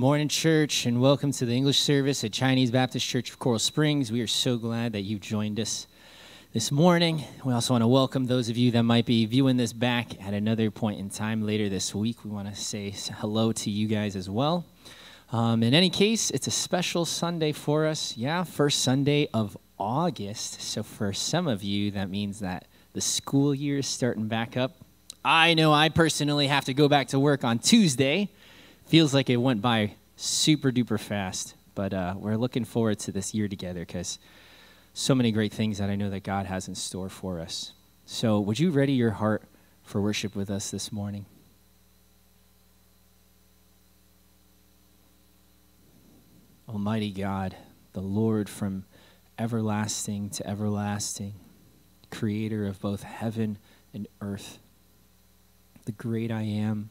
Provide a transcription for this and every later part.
Morning, church, and welcome to the English service at Chinese Baptist Church of Coral Springs. We are so glad that you've joined us this morning. We also want to welcome those of you that might be viewing this back at another point in time later this week. We want to say hello to you guys as well. Um, in any case, it's a special Sunday for us. Yeah, first Sunday of August. So for some of you, that means that the school year is starting back up. I know I personally have to go back to work on Tuesday feels like it went by super duper fast. But uh, we're looking forward to this year together because so many great things that I know that God has in store for us. So, would you ready your heart for worship with us this morning? Almighty God, the Lord from everlasting to everlasting, creator of both heaven and earth, the great I am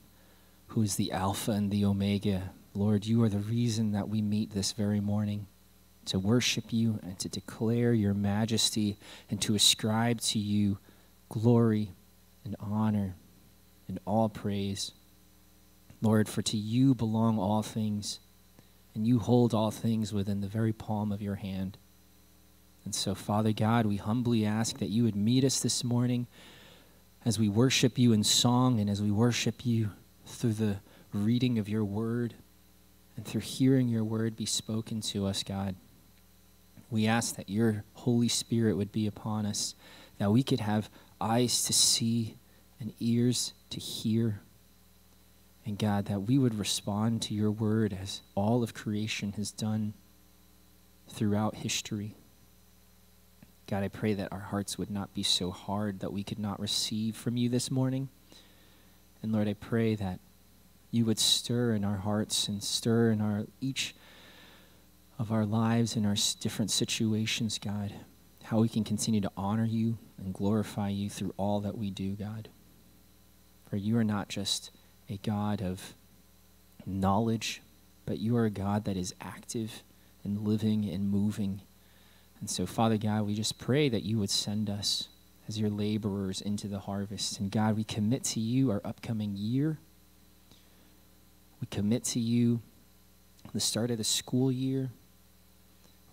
who is the Alpha and the Omega. Lord, you are the reason that we meet this very morning to worship you and to declare your majesty and to ascribe to you glory and honor and all praise. Lord, for to you belong all things, and you hold all things within the very palm of your hand. And so, Father God, we humbly ask that you would meet us this morning as we worship you in song and as we worship you through the reading of your word and through hearing your word be spoken to us, God. We ask that your Holy Spirit would be upon us, that we could have eyes to see and ears to hear. And God, that we would respond to your word as all of creation has done throughout history. God, I pray that our hearts would not be so hard that we could not receive from you this morning. And Lord, I pray that you would stir in our hearts and stir in our each of our lives and our different situations, God, how we can continue to honor you and glorify you through all that we do, God. For you are not just a God of knowledge, but you are a God that is active and living and moving. And so, Father God, we just pray that you would send us as your laborers into the harvest. And God, we commit to you our upcoming year. We commit to you the start of the school year.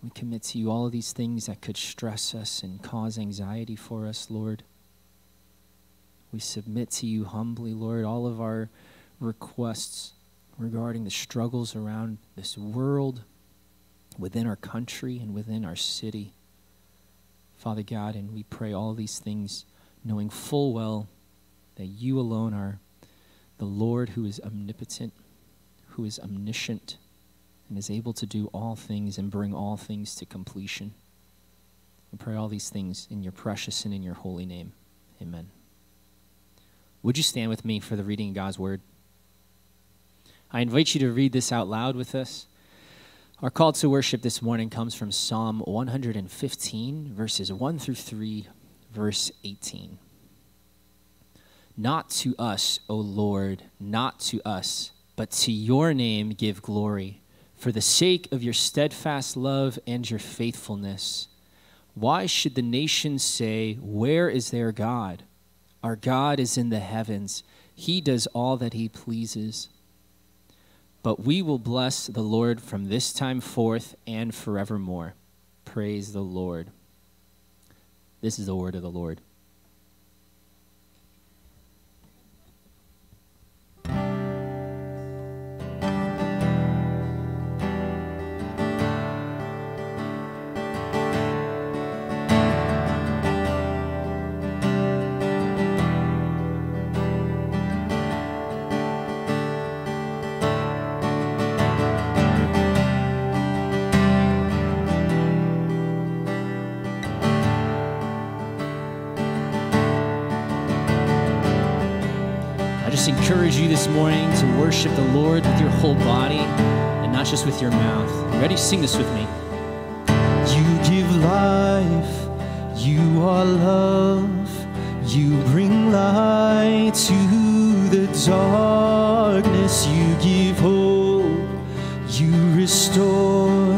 We commit to you all of these things that could stress us and cause anxiety for us, Lord. We submit to you humbly, Lord, all of our requests regarding the struggles around this world, within our country, and within our city. Father God, and we pray all these things knowing full well that you alone are the Lord who is omnipotent, who is omniscient, and is able to do all things and bring all things to completion. We pray all these things in your precious and in your holy name. Amen. Would you stand with me for the reading of God's word? I invite you to read this out loud with us. Our call to worship this morning comes from Psalm 115, verses 1 through 3, verse 18. Not to us, O Lord, not to us, but to your name give glory, for the sake of your steadfast love and your faithfulness. Why should the nations say, Where is their God? Our God is in the heavens, He does all that He pleases. But we will bless the Lord from this time forth and forevermore. Praise the Lord. This is the word of the Lord. This morning to worship the Lord with your whole body and not just with your mouth. You ready? Sing this with me. You give life, you are love, you bring light to the darkness, you give hope, you restore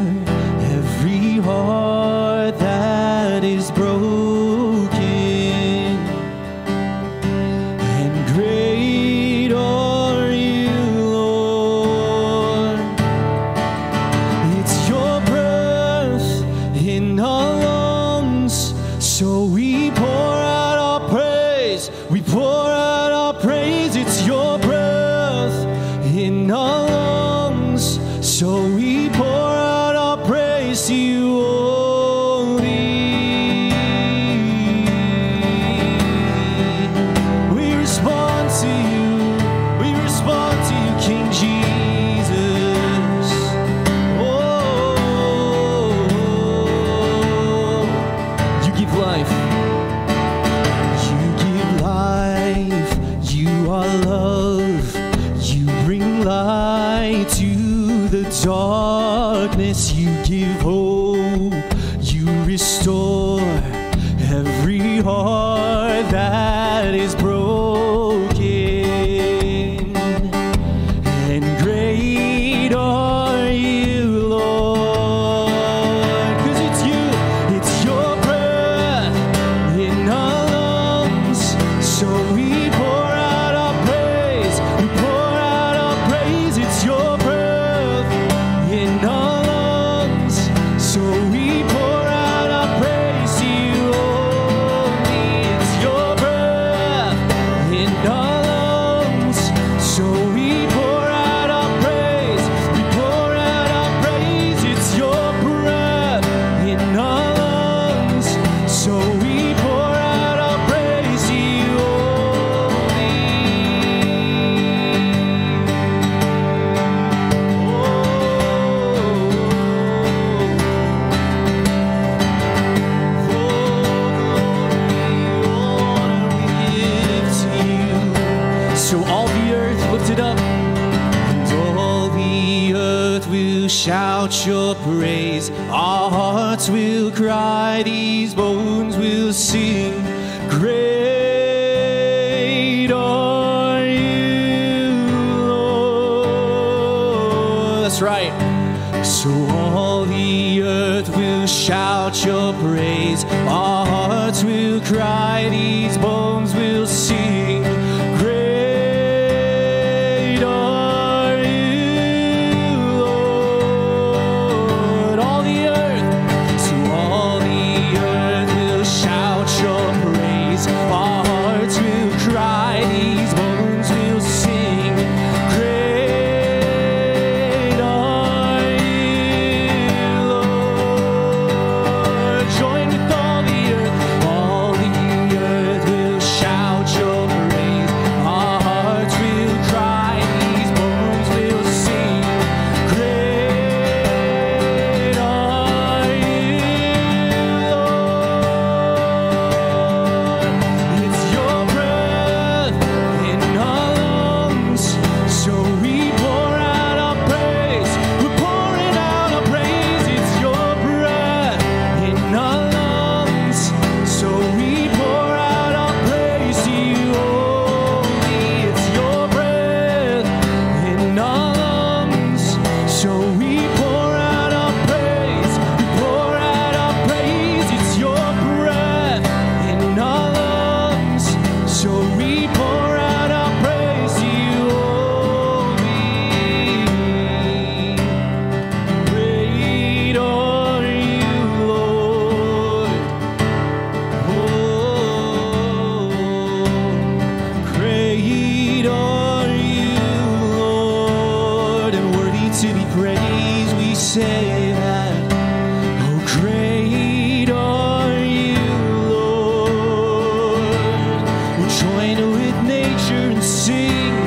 join with nature and sing.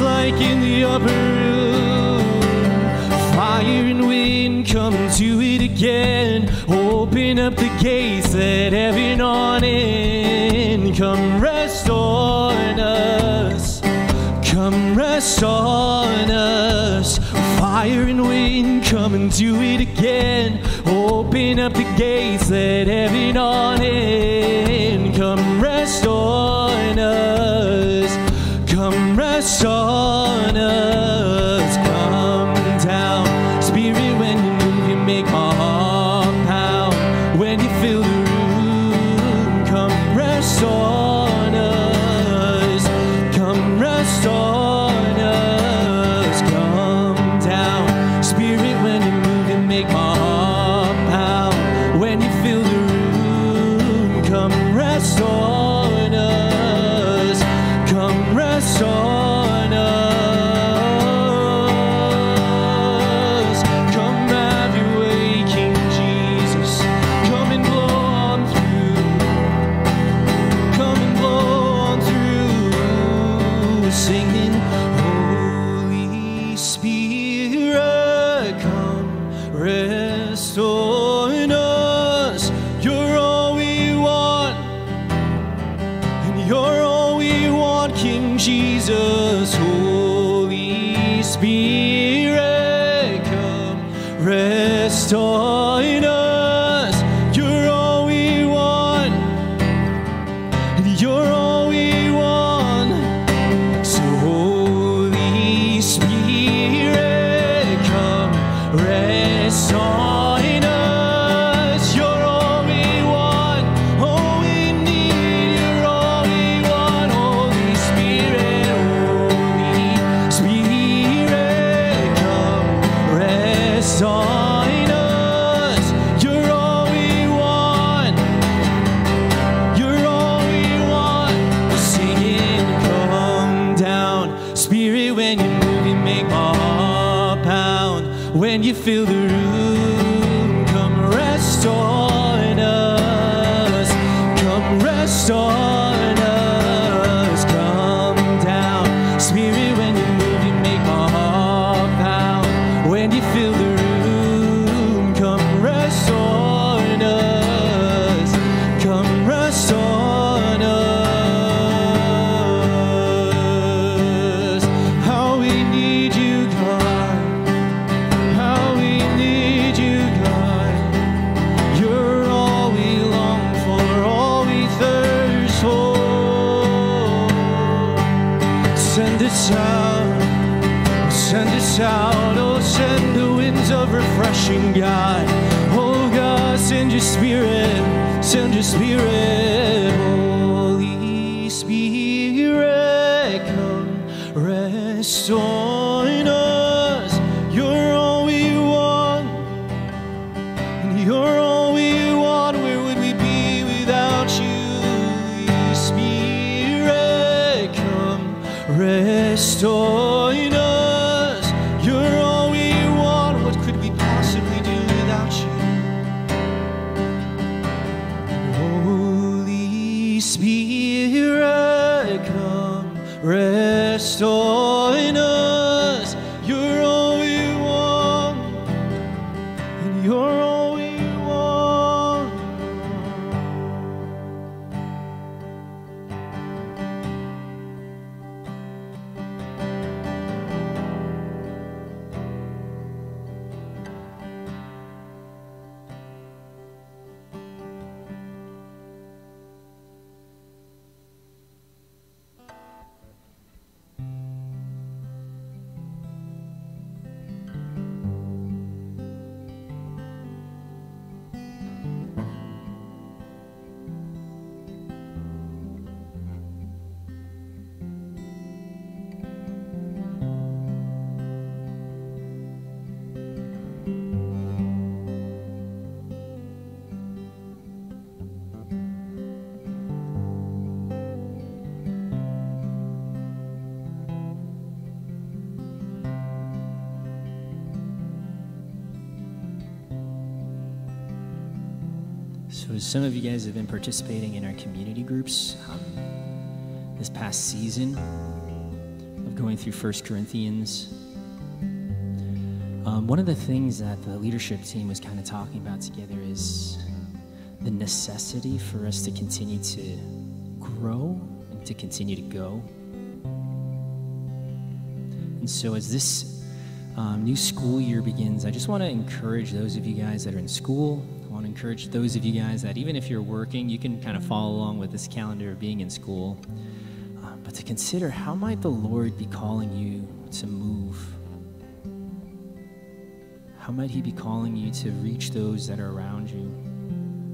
like in the upper room. Fire and wind come to it again. Open up the gates, let heaven on in. Come rest on us. Come rest on us. Fire and wind come and do it again. Open up the gates, let heaven on in. Come rest on us. Son of some of you guys have been participating in our community groups um, this past season of going through First Corinthians. Um, one of the things that the leadership team was kind of talking about together is the necessity for us to continue to grow and to continue to go. And so, as this um, new school year begins, I just want to encourage those of you guys that are in school. Encourage those of you guys that even if you're working, you can kind of follow along with this calendar of being in school. Uh, but to consider how might the Lord be calling you to move? How might He be calling you to reach those that are around you?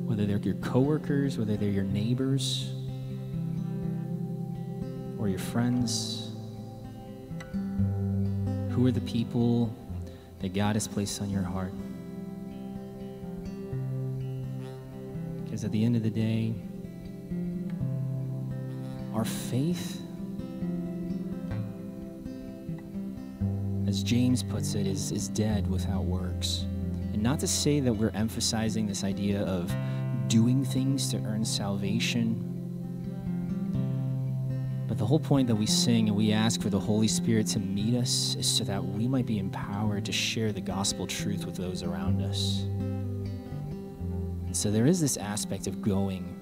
Whether they're your coworkers, whether they're your neighbors, or your friends. Who are the people that God has placed on your heart? Because at the end of the day, our faith, as James puts it, is, is dead without works. And not to say that we're emphasizing this idea of doing things to earn salvation. But the whole point that we sing and we ask for the Holy Spirit to meet us is so that we might be empowered to share the gospel truth with those around us. So there is this aspect of going.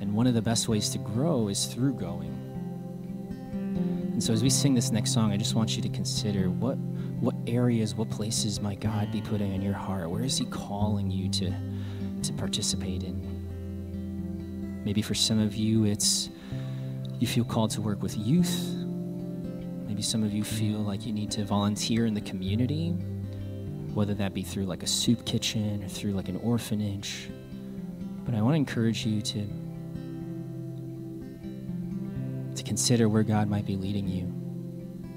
And one of the best ways to grow is through going. And so as we sing this next song, I just want you to consider what what areas, what places might God be putting in your heart? Where is He calling you to, to participate in? Maybe for some of you, it's you feel called to work with youth. Maybe some of you feel like you need to volunteer in the community, whether that be through like a soup kitchen or through like an orphanage. But I want to encourage you to to consider where God might be leading you.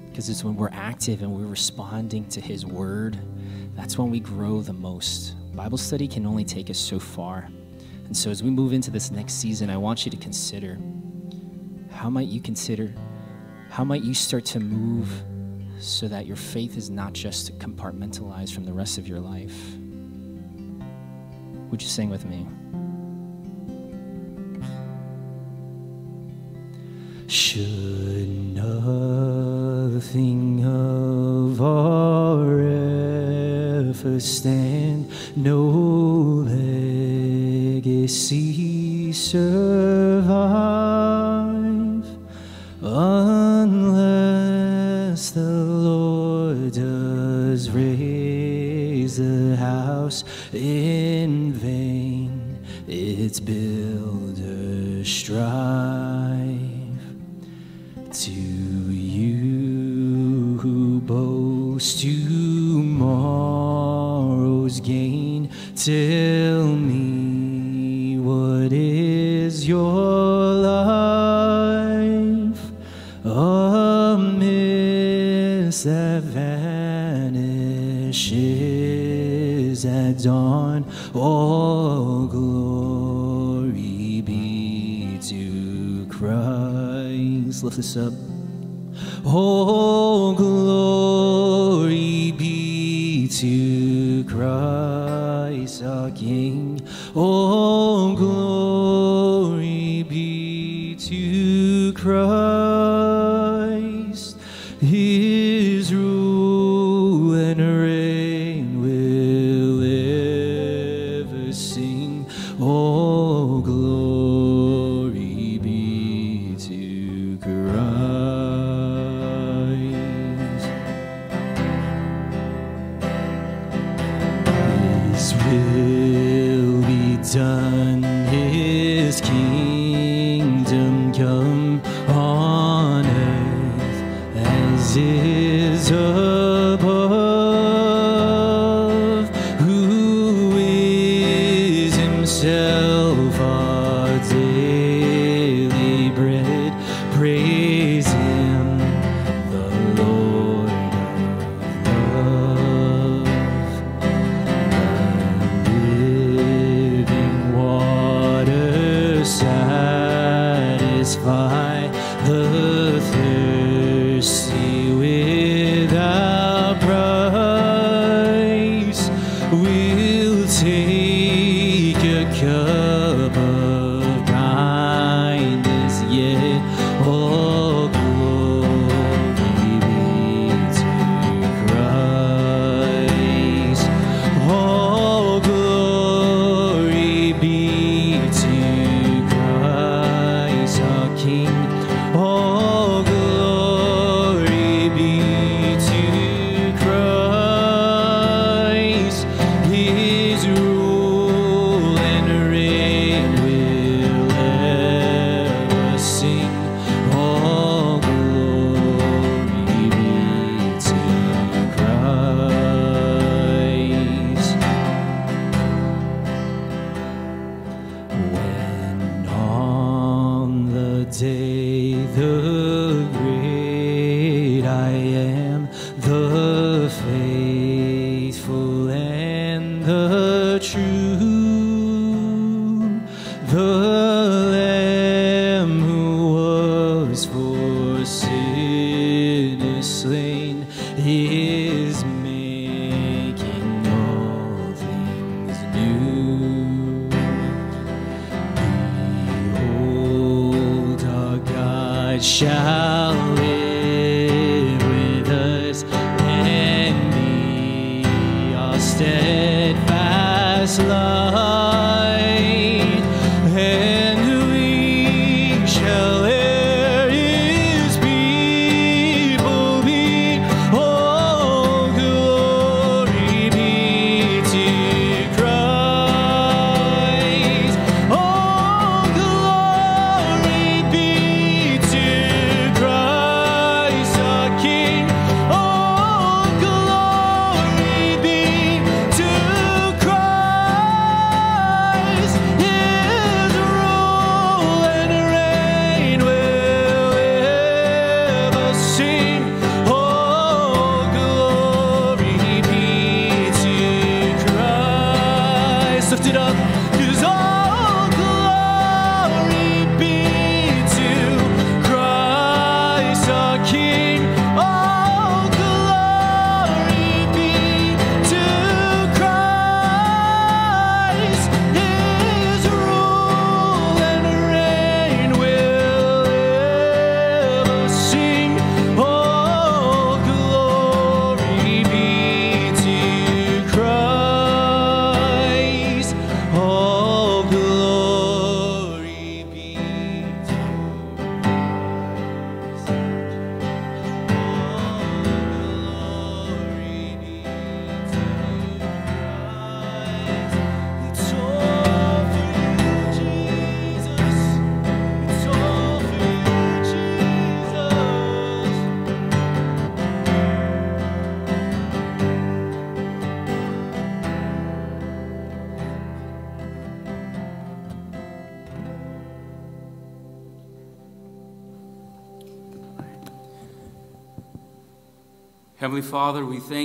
Because it's when we're active and we're responding to His word, that's when we grow the most. Bible study can only take us so far. And so as we move into this next season, I want you to consider how might you consider, how might you start to move so that your faith is not just compartmentalized from the rest of your life? Would you sing with me? Should nothing of our effort stand, no legacy survive, this up. Oh, glory be to Christ our King. All glory be to Christ.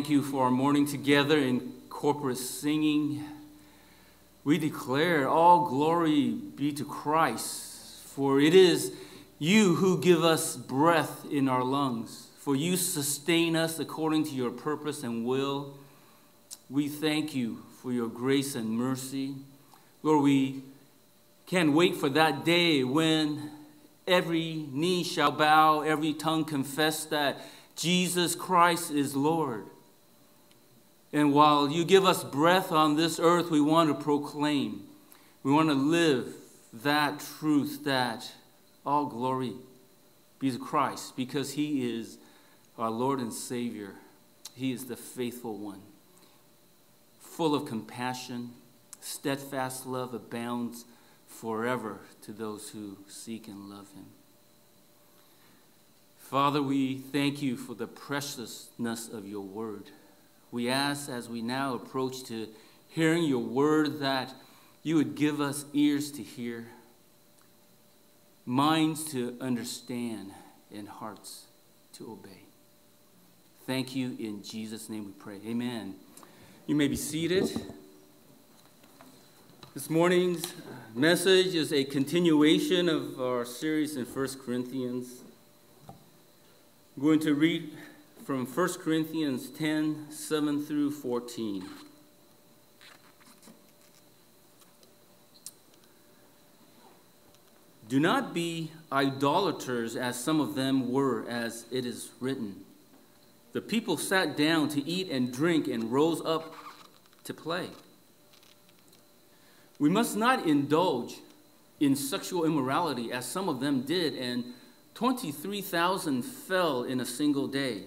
Thank you for our morning together in corporate singing. We declare all glory be to Christ, for it is you who give us breath in our lungs, for you sustain us according to your purpose and will. We thank you for your grace and mercy. Lord, we can't wait for that day when every knee shall bow, every tongue confess that Jesus Christ is Lord. And while you give us breath on this earth, we want to proclaim, we want to live that truth that all glory be to Christ because he is our Lord and Savior. He is the faithful one. full of compassion. Steadfast love abounds forever to those who seek and love him. Father, we thank you for the preciousness of your word. We ask as we now approach to hearing your word that you would give us ears to hear, minds to understand, and hearts to obey. Thank you. In Jesus' name we pray. Amen. You may be seated. This morning's message is a continuation of our series in 1 Corinthians. I'm going to read from 1 Corinthians 10 7 through 14. Do not be idolaters as some of them were, as it is written. The people sat down to eat and drink and rose up to play. We must not indulge in sexual immorality as some of them did, and 23,000 fell in a single day.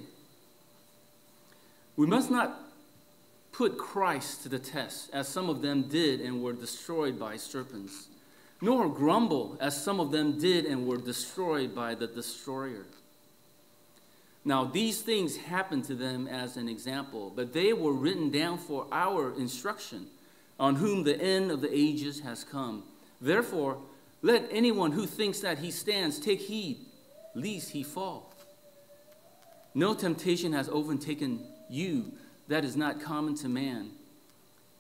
We must not put Christ to the test as some of them did and were destroyed by serpents nor grumble as some of them did and were destroyed by the destroyer. Now, these things happened to them as an example, but they were written down for our instruction, on whom the end of the ages has come. Therefore, let anyone who thinks that he stands take heed, lest he fall. No temptation has overtaken you that is not common to man.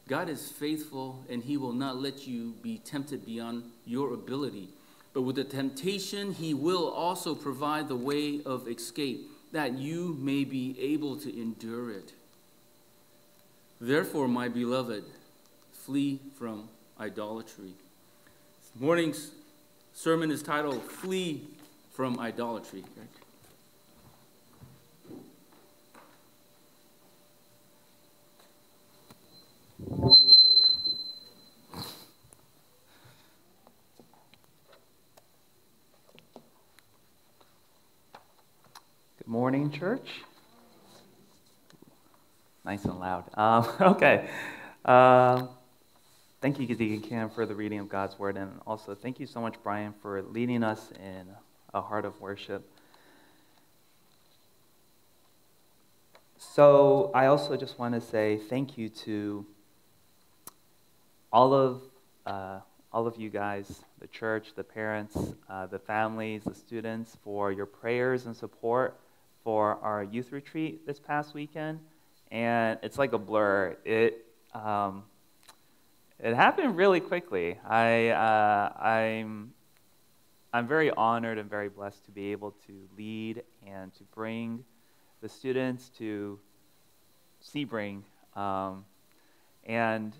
God is faithful and he will not let you be tempted beyond your ability. But with the temptation, he will also provide the way of escape that you may be able to endure it. Therefore, my beloved, flee from idolatry. This morning's sermon is titled Flee from Idolatry. Good morning, church. Nice and loud. Um, okay. Um, thank you, Deacon Cam, for the reading of God's Word. And also, thank you so much, Brian, for leading us in a heart of worship. So, I also just want to say thank you to all of, uh, all of you guys, the church, the parents, uh, the families, the students, for your prayers and support for our youth retreat this past weekend. And it's like a blur. It, um, it happened really quickly. I, uh, I'm, I'm very honored and very blessed to be able to lead and to bring the students to Sebring. Um, and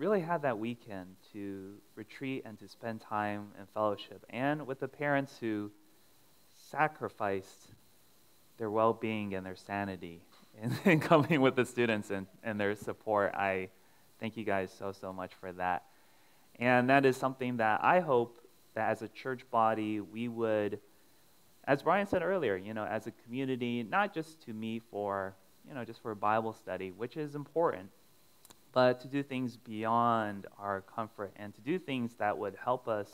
really had that weekend to retreat and to spend time in fellowship and with the parents who sacrificed their well being and their sanity in, in, coming with the students and, and their support. I thank you guys so, so much for that. And that is something that I hope that as a church body, we would, as Brian said earlier, you know, as a community, not just to meet for, you know, just for a Bible study, which is important, but to do things beyond our comfort and to do things that would help us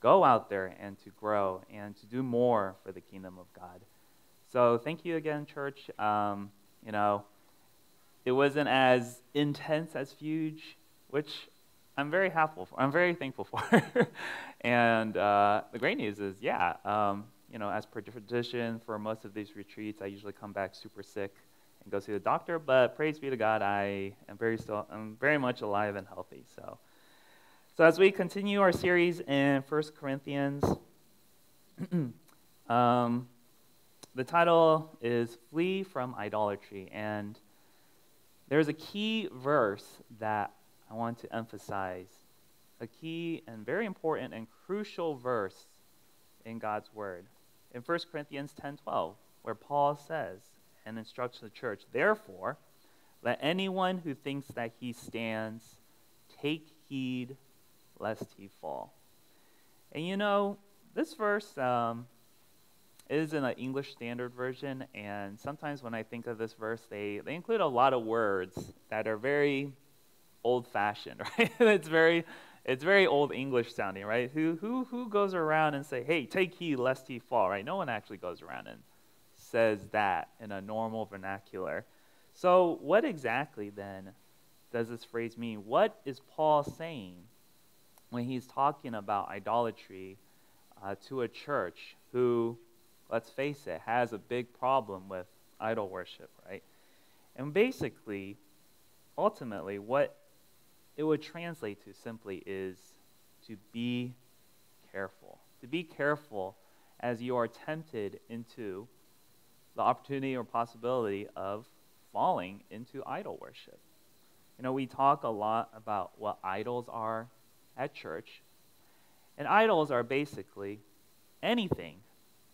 go out there and to grow and to do more for the kingdom of God. So thank you again, church. Um, you know, it wasn't as intense as Fuge, which I'm very happy for. I'm very thankful for. and uh, the great news is, yeah, um, you know, as per tradition for most of these retreats, I usually come back super sick and go see the doctor. But praise be to God, I am very still, I'm very much alive and healthy. So, so as we continue our series in First Corinthians, um, the title is "Flee from Idolatry," and there's a key verse that I want to emphasize, a key and very important and crucial verse in God's Word. In 1 Corinthians 10:12, where Paul says, and instructs the church. Therefore, let anyone who thinks that he stands take heed lest he fall. And you know, this verse, um, is in an English Standard Version, and sometimes when I think of this verse, they, they include a lot of words that are very old fashioned, right? it's very it's very old English sounding, right? Who who who goes around and say, "Hey, take heed lest he fall," right? No one actually goes around and says that in a normal vernacular. So, what exactly then does this phrase mean? What is Paul saying when he's talking about idolatry uh, to a church who, let's face it, has a big problem with idol worship, right? And basically, ultimately, what it would translate to simply is to be careful. To be careful as you are tempted into the opportunity or possibility of falling into idol worship. You know, we talk a lot about what idols are at church. And idols are basically anything,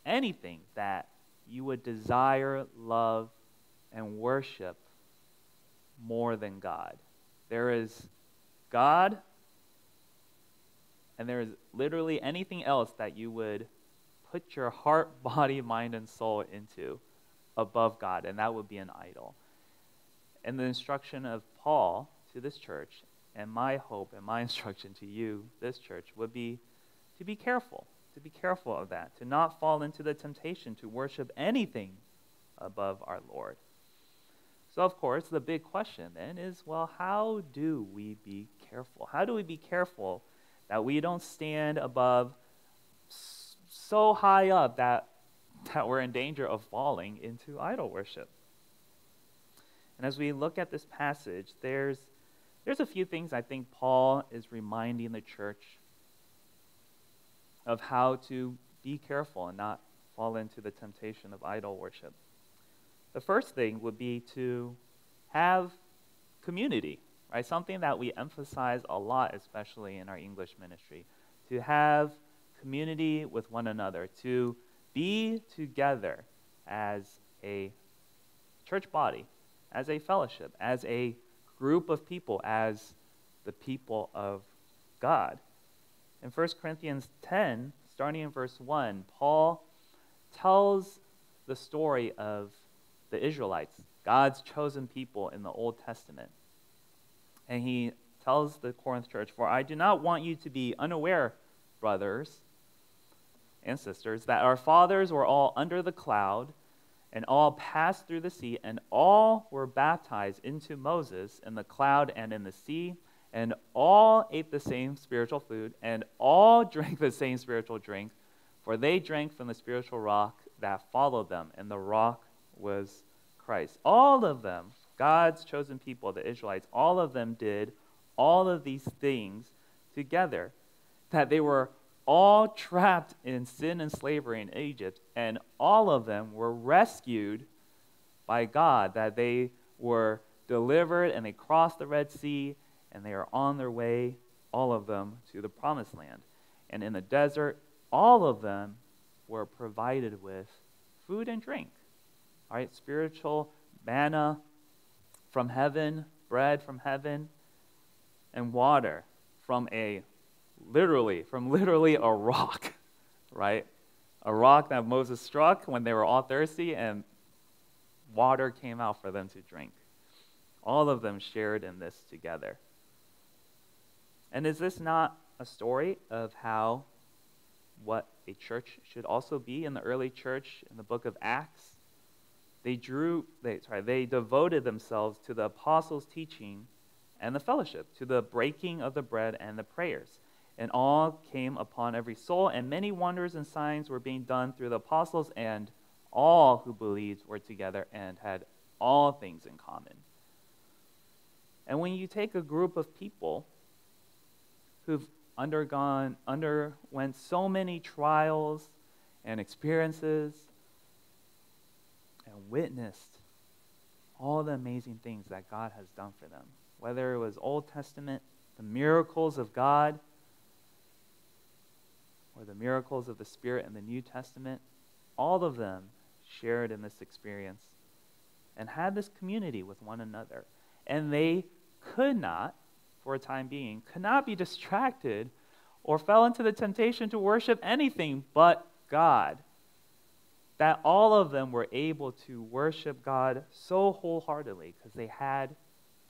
anything that you would desire, love, and worship more than God. There is God, and there is literally anything else that you would put your heart, body, mind, and soul into above God, and that would be an idol. And the instruction of Paul to this church, and my hope and my instruction to you, this church, would be to be careful, to be careful of that, to not fall into the temptation to worship anything above our Lord. So, of course, the big question then is well, how do we be careful? How do we be careful that we don't stand above so high up that, that we're in danger of falling into idol worship? And as we look at this passage, there's, there's a few things I think Paul is reminding the church of how to be careful and not fall into the temptation of idol worship. The first thing would be to have community, right? Something that we emphasize a lot, especially in our English ministry. To have community with one another, to be together as a church body, as a fellowship, as a group of people, as the people of God. In 1 Corinthians 10, starting in verse 1, Paul tells the story of the Israelites, God's chosen people in the Old Testament. And he tells the Corinth church, For I do not want you to be unaware, brothers and sisters, that our fathers were all under the cloud and all passed through the sea, and all were baptized into Moses in the cloud and in the sea, and all ate the same spiritual food, and all drank the same spiritual drink, for they drank from the spiritual rock that followed them, and the rock was Christ. All of them, God's chosen people, the Israelites, all of them did all of these things together. That they were all trapped in sin and slavery in Egypt, and all of them were rescued by God. That they were delivered and they crossed the Red Sea and they are on their way, all of them, to the promised land. And in the desert, all of them were provided with food and drink. All right, spiritual manna from heaven, bread from heaven, and water from a literally, from literally a rock, right? A rock that Moses struck when they were all thirsty, and water came out for them to drink. All of them shared in this together. And is this not a story of how what a church should also be in the early church in the book of Acts? They drew, they, sorry, they devoted themselves to the apostles' teaching and the fellowship, to the breaking of the bread and the prayers. And awe came upon every soul, and many wonders and signs were being done through the apostles, and all who believed were together and had all things in common. And when you take a group of people who've undergone, underwent so many trials and experiences and witnessed all the amazing things that God has done for them. Whether it was Old Testament, the miracles of God, or the miracles of the Spirit in the New Testament, all of them shared in this experience and had this community with one another. And they could not, for a time being, could not be distracted or fell into the temptation to worship anything but God. that all of them were able to worship God so wholeheartedly because they had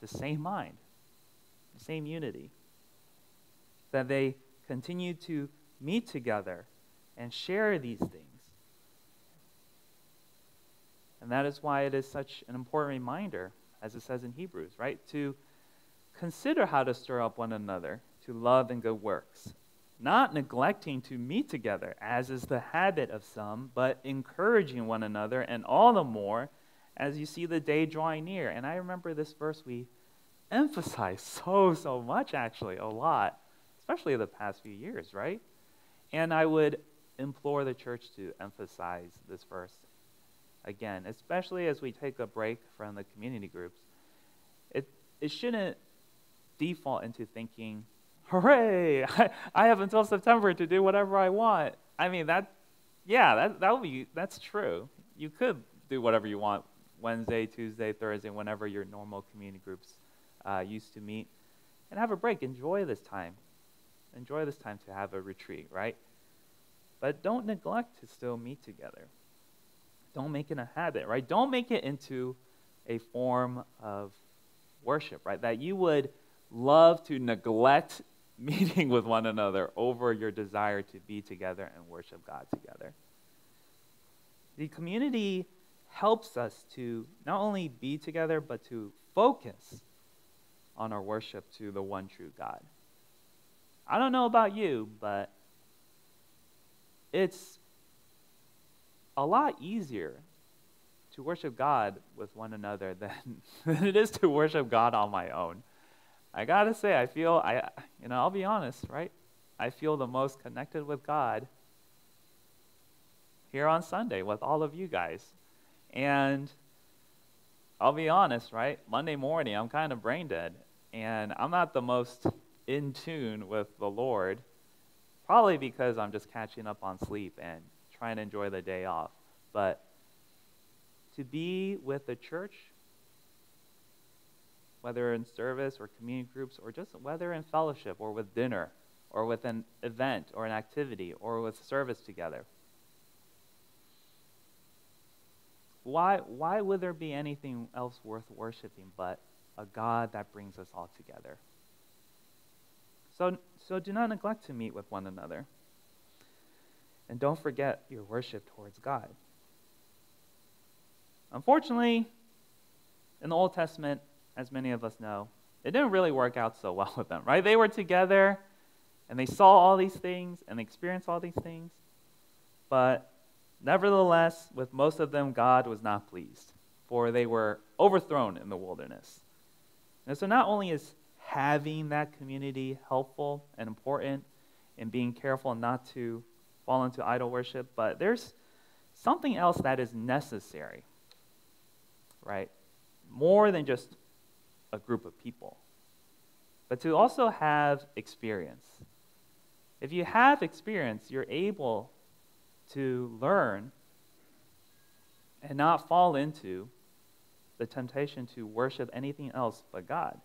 the same mind, the same unity. That they continued to meet together and share these things. And that is why it is such an important reminder, as it says in Hebrews, right? To consider how to stir up one another to love and good works, not neglecting to meet together, as is the habit of some, but encouraging one another, and all the more as you see the day drawing near. And I remember this verse we emphasized so, so much, actually, a lot, especially the past few years, right? And I would implore the church to emphasize this verse again, especially as we take a break from the community groups. It, it shouldn't default into thinking, hooray, I, I have until September to do whatever I want. I mean, that, yeah, that, that would be, that's true. You could do whatever you want Wednesday, Tuesday, Thursday, whenever your normal community groups uh, used to meet, and have a break. Enjoy this time. Enjoy this time to have a retreat, right? But don't neglect to still meet together. Don't make it a habit, right? Don't make it into a form of worship, right? That you would love to neglect meeting with one another over your desire to be together and worship God together. The community helps us to not only be together, but to focus on our worship to the one true God. I don't know about you, but it's a lot easier to worship God with one another than, than it is to worship God on my own. I gotta say, I feel, I, you know, I'll be honest, right? I feel the most connected with God here on Sunday with all of you guys. And I'll be honest, right? Monday morning, I'm kind of brain dead. And I'm not the most in tune with the Lord, probably because I'm just catching up on sleep and trying to enjoy the day off. But to be with the church whether in service or community groups or just whether in fellowship or with dinner or with an event or an activity or with service together. Why, why would there be anything else worth worshiping but a God that brings us all together? So, so do not neglect to meet with one another. And don't forget your worship towards God. Unfortunately, in the Old Testament, as many of us know, it didn't really work out so well with them, right? They were together and they saw all these things and they experienced all these things. But nevertheless, with most of them, God was not pleased, for they were overthrown in the wilderness. And so, not only is having that community helpful and important and being careful not to fall into idol worship, but there's something else that is necessary, right? More than just a group of people, but to also have experience. If you have experience, you're able to learn and not fall into the temptation to worship anything else but God.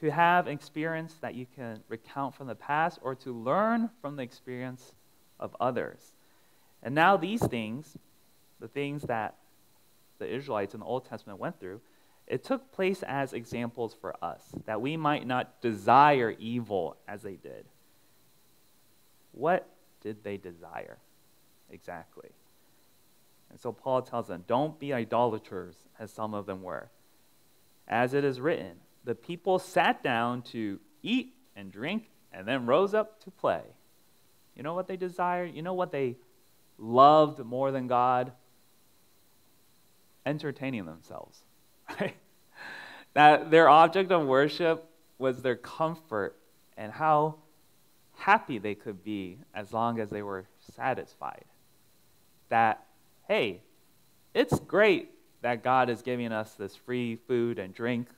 To have experience that you can recount from the past or to learn from the experience of others. And now, these things, the things that the Israelites in the Old Testament went through, it took place as examples for us, that we might not desire evil as they did. What did they desire exactly? And so Paul tells them, Don't be idolaters, as some of them were. As it is written, the people sat down to eat and drink and then rose up to play. You know what they desired? You know what they loved more than God? Entertaining themselves. Right? That their object of worship was their comfort and how happy they could be as long as they were satisfied. That, hey, it's great that God is giving us this free food and drink.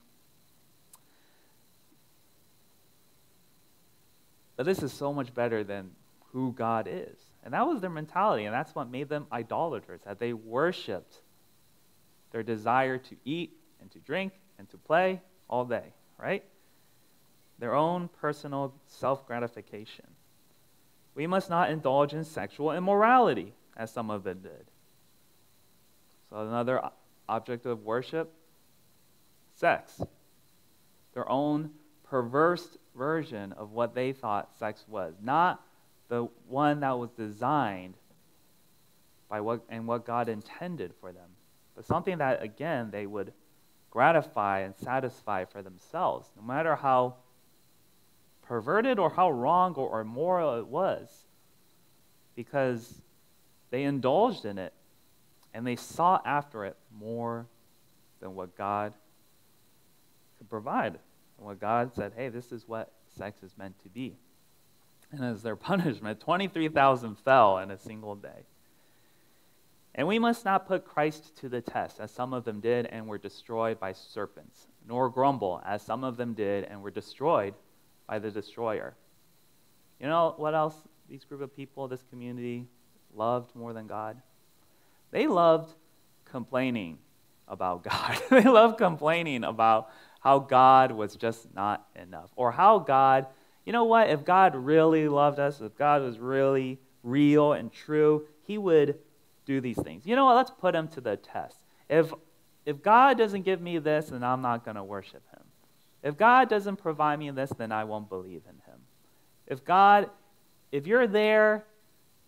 This is so much better than who God is. And that was their mentality, and that's what made them idolaters, that they worshiped their desire to eat and to drink and to play all day, right? Their own personal self gratification. We must not indulge in sexual immorality, as some of them did. So, another object of worship sex. Their own perverse version of what they thought sex was, not the one that was designed by what and what God intended for them, but something that again they would gratify and satisfy for themselves, no matter how perverted or how wrong or, or immoral it was, because they indulged in it and they sought after it more than what God could provide. What God said, hey, this is what sex is meant to be. And as their punishment, 23,000 fell in a single day. And we must not put Christ to the test, as some of them did and were destroyed by serpents, nor grumble, as some of them did and were destroyed by the destroyer. You know what else these group of people, this community, loved more than God? They loved complaining about God. they loved complaining about how God was just not enough, or how God, you know what, if God really loved us, if God was really real and true, He would do these things. You know what? Let's put him to the test. If if God doesn't give me this, then I'm not going to worship him. If God doesn't provide me this, then I won't believe in him. If God, if you're there,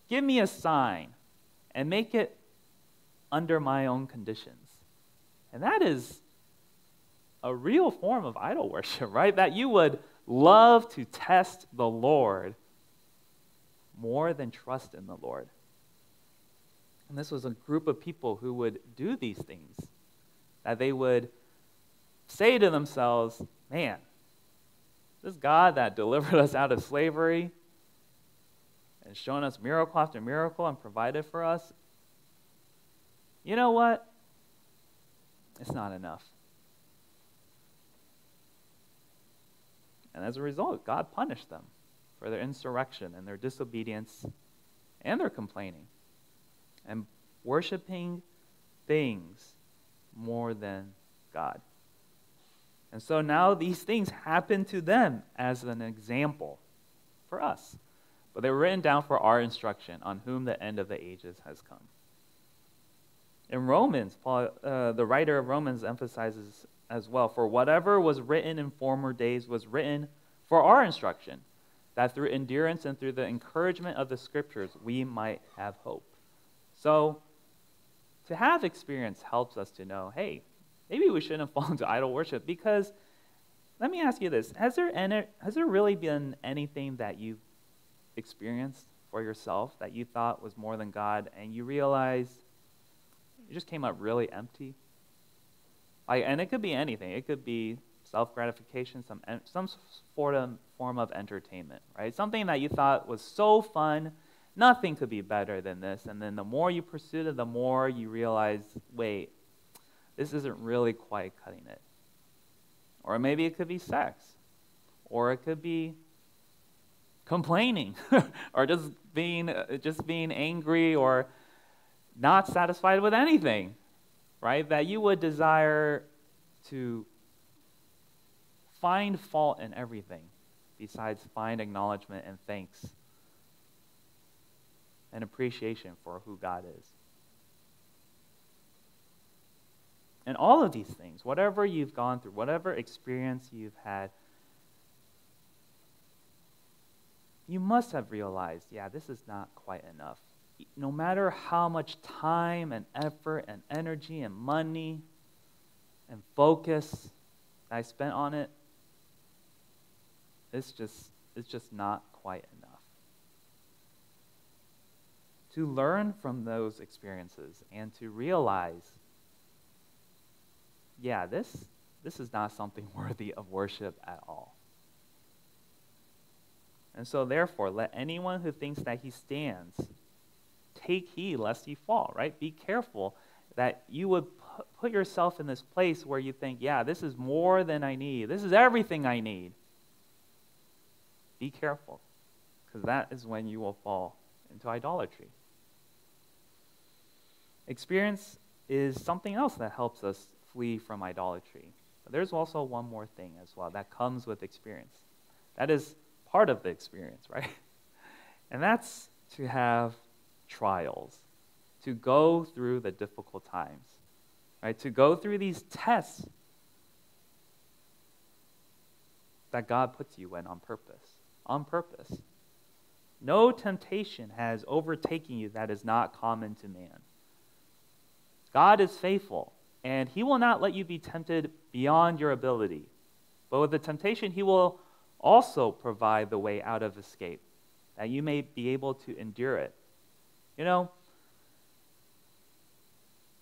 give me a sign and make it under my own conditions. And that is a real form of idol worship, right? That you would love to test the Lord more than trust in the Lord. And this was a group of people who would do these things. That they would say to themselves, man, this God that delivered us out of slavery and shown us miracle after miracle and provided for us, you know what? It's not enough. And as a result, God punished them for their insurrection and their disobedience and their complaining and worshiping things more than God. And so now these things happen to them as an example for us. But they were written down for our instruction on whom the end of the ages has come. In Romans, Paul, uh, the writer of Romans emphasizes as well for whatever was written in former days was written for our instruction, that through endurance and through the encouragement of the scriptures we might have hope. So, to have experience helps us to know hey, maybe we shouldn't fall into idol worship because let me ask you this has there, any, has there really been anything that you've experienced for yourself that you thought was more than God and you realized it just came up really empty? Like, and it could be anything. It could be self gratification, some, some sort of form of entertainment, right? Something that you thought was so fun Nothing could be better than this. And then the more you pursue it, the more you realize, wait, this isn't really quite cutting it. Or maybe it could be sex. Or it could be complaining or just being uh, just being angry or not satisfied with anything right that you would desire to find fault in everything besides find acknowledgement and thanks and appreciation for who God is. And all of these things, whatever you've gone through, whatever experience you've had, you must have realized, yeah, this is not quite enough. No matter how much time and effort and energy and money and focus I spent on it, it's just, it's just not quite enough to learn from those experiences and to realize yeah, this, this is not something worthy of worship at all. And so, therefore, let anyone who thinks that he stands take heed lest he fall, right? Be careful that you would put yourself in this place where you think, yeah, this is more than I need. This is everything I need. Be careful, because that is when you will fall into idolatry. Experience is something else that helps us flee from idolatry. But there's also one more thing as well that comes with experience. That is part of the experience, right? And that's to have trials, to go through the difficult times, right? To go through these tests that God puts you in on purpose. On purpose. No temptation has overtaken you that is not common to man. God is faithful, and He will not let you be tempted beyond your ability. But with the temptation, He will also provide the way out of escape, that you may be able to endure it. You know,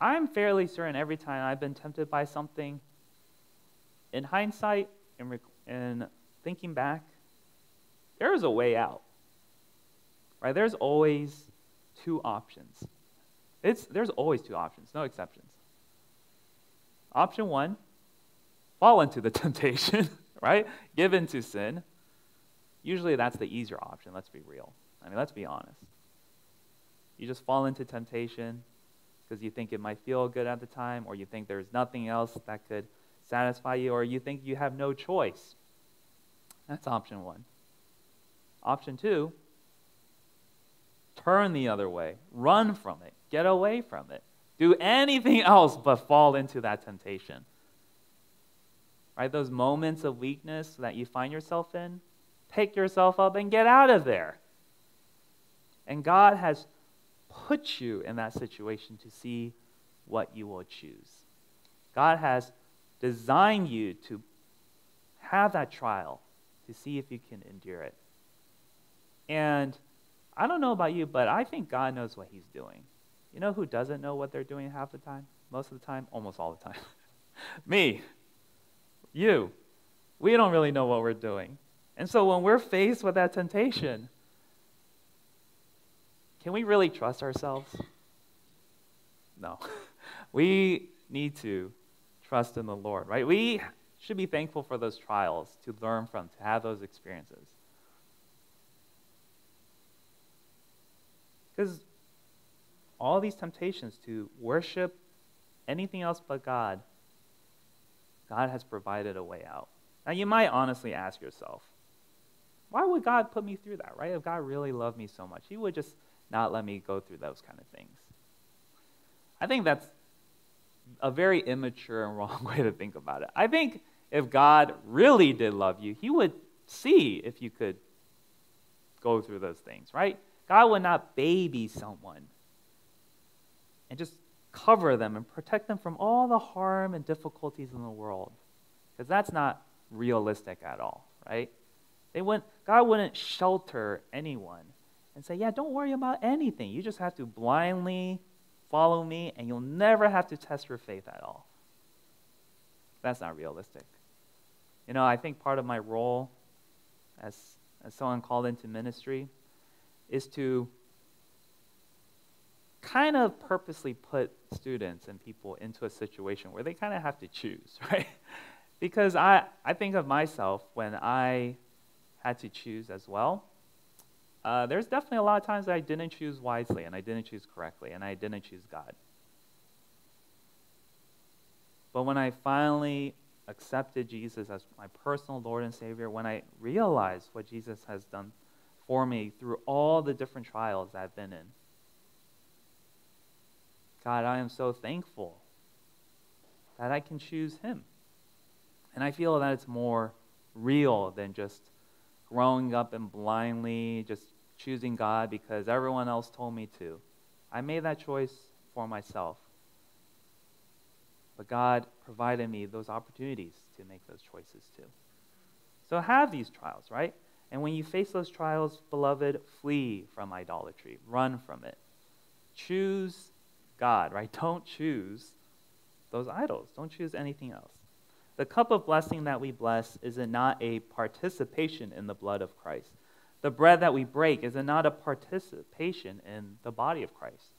I'm fairly certain every time I've been tempted by something, in hindsight and, thinking back, there is a way out. Right? There's always two options. It's, there's always two options, no exceptions. Option one, fall into the temptation, right? Give in to sin. Usually that's the easier option, let's be real. I mean, let's be honest. You just fall into temptation because you think it might feel good at the time, or you think there's nothing else that could satisfy you, or you think you have no choice. That's option one. Option two, turn the other way, run from it, get away from it. Do anything else but fall into that temptation. Right? Those moments of weakness that you find yourself in, pick yourself up and get out of there. And God has put you in that situation to see what you will choose. God has designed you to have that trial to see if you can endure it. And I don't know about you, but I think God knows what He's doing. You know who doesn't know what they're doing half the time? Most of the time? Almost all the time. Me. You. We don't really know what we're doing. And so when we're faced with that temptation, can we really trust ourselves? No. We need to trust in the Lord, right? We should be thankful for those trials to learn from, to have those experiences. Because all these temptations to worship anything else but God, God has provided a way out. Now, you might honestly ask yourself, why would God put me through that, right? If God really loved me so much, He would just not let me go through those kind of things. I think that's a very immature and wrong way to think about it. I think if God really did love you, He would see if you could go through those things, right? God would not baby someone and just cover them and protect them from all the harm and difficulties in the world. Because that's not realistic at all, right? They wouldn't, God wouldn't shelter anyone and say, Yeah, don't worry about anything. You just have to blindly follow me, and you'll never have to test your faith at all. That's not realistic. You know, I think part of my role as, as someone called into ministry is to kind of purposely put students and people into a situation where they kind of have to choose, right? because I, I think of myself when I had to choose as well. Uh, there's definitely a lot of times that I didn't choose wisely and I didn't choose correctly and I didn't choose God. But when I finally accepted Jesus as my personal Lord and Savior, when I realized what Jesus has done for me through all the different trials I've been in. God, I am so thankful that I can choose Him. And I feel that it's more real than just growing up and blindly just choosing God because everyone else told me to. I made that choice for myself. But God provided me those opportunities to make those choices too. So have these trials, right? And when you face those trials, beloved, flee from idolatry, run from it. Choose God, right? Don't choose those idols. Don't choose anything else. The cup of blessing that we bless is it not a participation in the blood of Christ? The bread that we break is it not a participation in the body of Christ?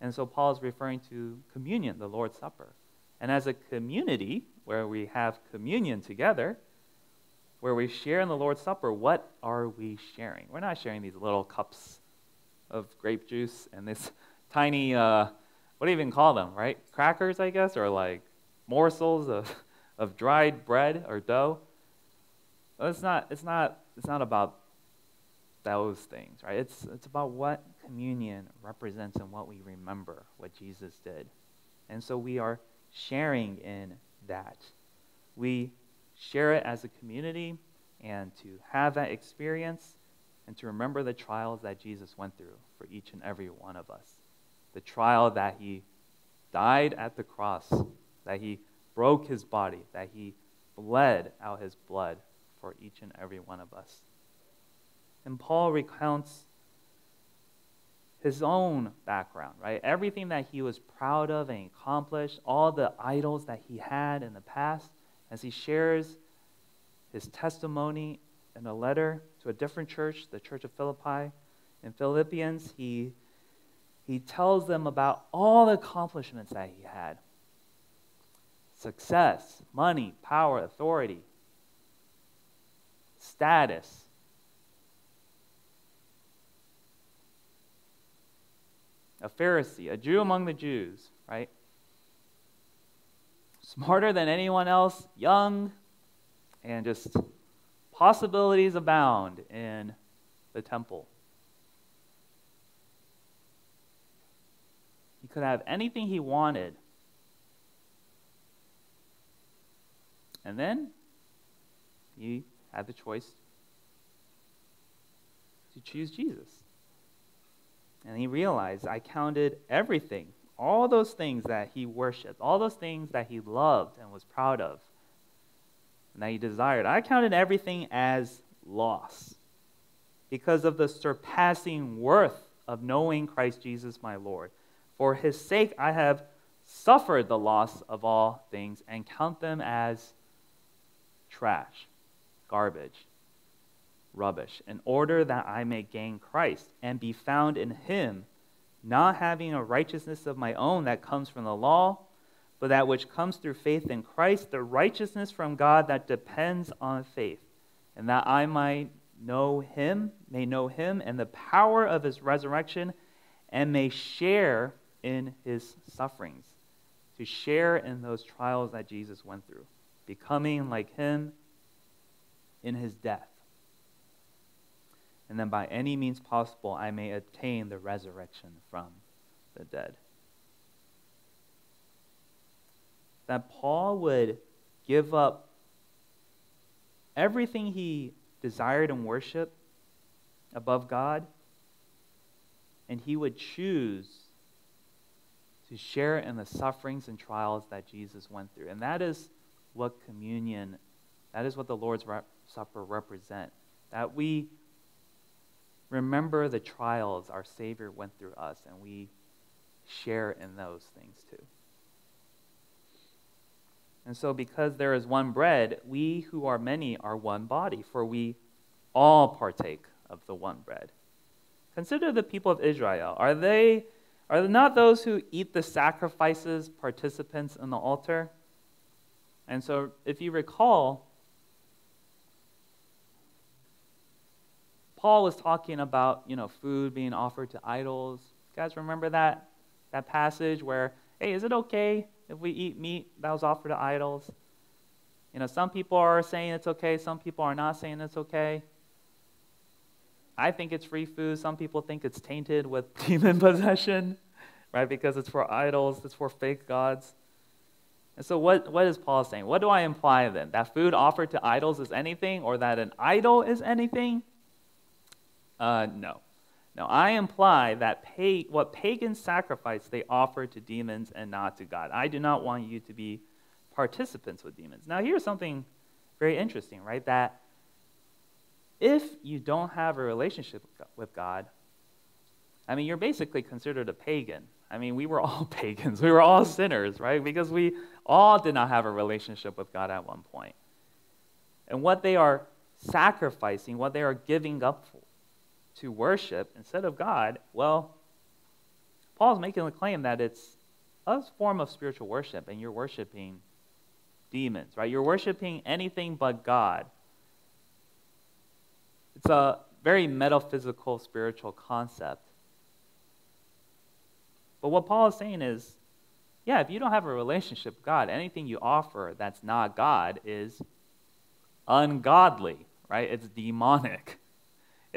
And so Paul is referring to communion, the Lord's Supper. And as a community where we have communion together, where we share in the Lord's Supper, what are we sharing? We're not sharing these little cups of grape juice and this tiny, uh, what do you even call them, right? Crackers, I guess, or like morsels of, of dried bread or dough. Well, it's not, it's, not, it's not about those things, right? It's, it's about what communion represents and what we remember, what Jesus did. And so we are sharing in that. We share it as a community and to have that experience and to remember the trials that Jesus went through for each and every one of us. The trial that he died at the cross, that he broke his body, that he bled out his blood for each and every one of us. And Paul recounts his own background, right? Everything that he was proud of and accomplished, all the idols that he had in the past, as he shares his testimony in a letter to a different church, the church of Philippi. In Philippians, he, he tells them about all the accomplishments that he had success, money, power, authority, status. A Pharisee, a Jew among the Jews, right? Smarter than anyone else, young, and just possibilities abound in the temple. He could have anything he wanted. And then he had the choice to choose Jesus. And he realized I counted everything, all those things that he worshiped, all those things that he loved and was proud of, and that he desired. I counted everything as loss because of the surpassing worth of knowing Christ Jesus my Lord. For his sake I have suffered the loss of all things and count them as trash, garbage, rubbish, in order that I may gain Christ and be found in him, not having a righteousness of my own that comes from the law, but that which comes through faith in Christ, the righteousness from God that depends on faith, and that I might know him, may know him and the power of his resurrection, and may share in his sufferings, to share in those trials that Jesus went through, becoming like him in his death. And then by any means possible, I may attain the resurrection from the dead. That Paul would give up everything he desired in worship above God, and he would choose to share in the sufferings and trials that Jesus went through. And that is what communion, that is what the Lord's Supper represent. That we remember the trials our Savior went through us, and we share in those things too. And so, because there is one bread, we who are many are one body, for we all partake of the one bread. Consider the people of Israel. Are they are not those who eat the sacrifices participants in the altar? And so, if you recall, Paul was talking about, you know, food being offered to idols. You guys remember that that passage where, hey, is it okay if we eat meat that was offered to idols? You know, some people are saying it's okay, some people are not saying it's okay. I think it's free food. Some people think it's tainted with demon possession, right? Because it's for idols, it's for fake gods. And so, what, what is Paul saying? What do I imply then? That food offered to idols is anything, or that an idol is anything? Uh, no. Now, I imply that pay, what pagans sacrifice they offer to demons and not to God. I do not want you to be participants with demons. Now, here's something very interesting, right? That if you don't have a relationship with God, I mean, you're basically considered a pagan. I mean, we were all pagans. We were all sinners, right? Because we all did not have a relationship with God at one point. And what they are sacrificing, what they are giving up for, to worship instead of God, well, Paul's making the claim that it's a form of spiritual worship and you're worshiping demons, right? You're worshiping anything but God. It's a very metaphysical spiritual concept. But what Paul is saying is, yeah, if you don't have a relationship with God, anything you offer that's not God is ungodly, right? It's demonic.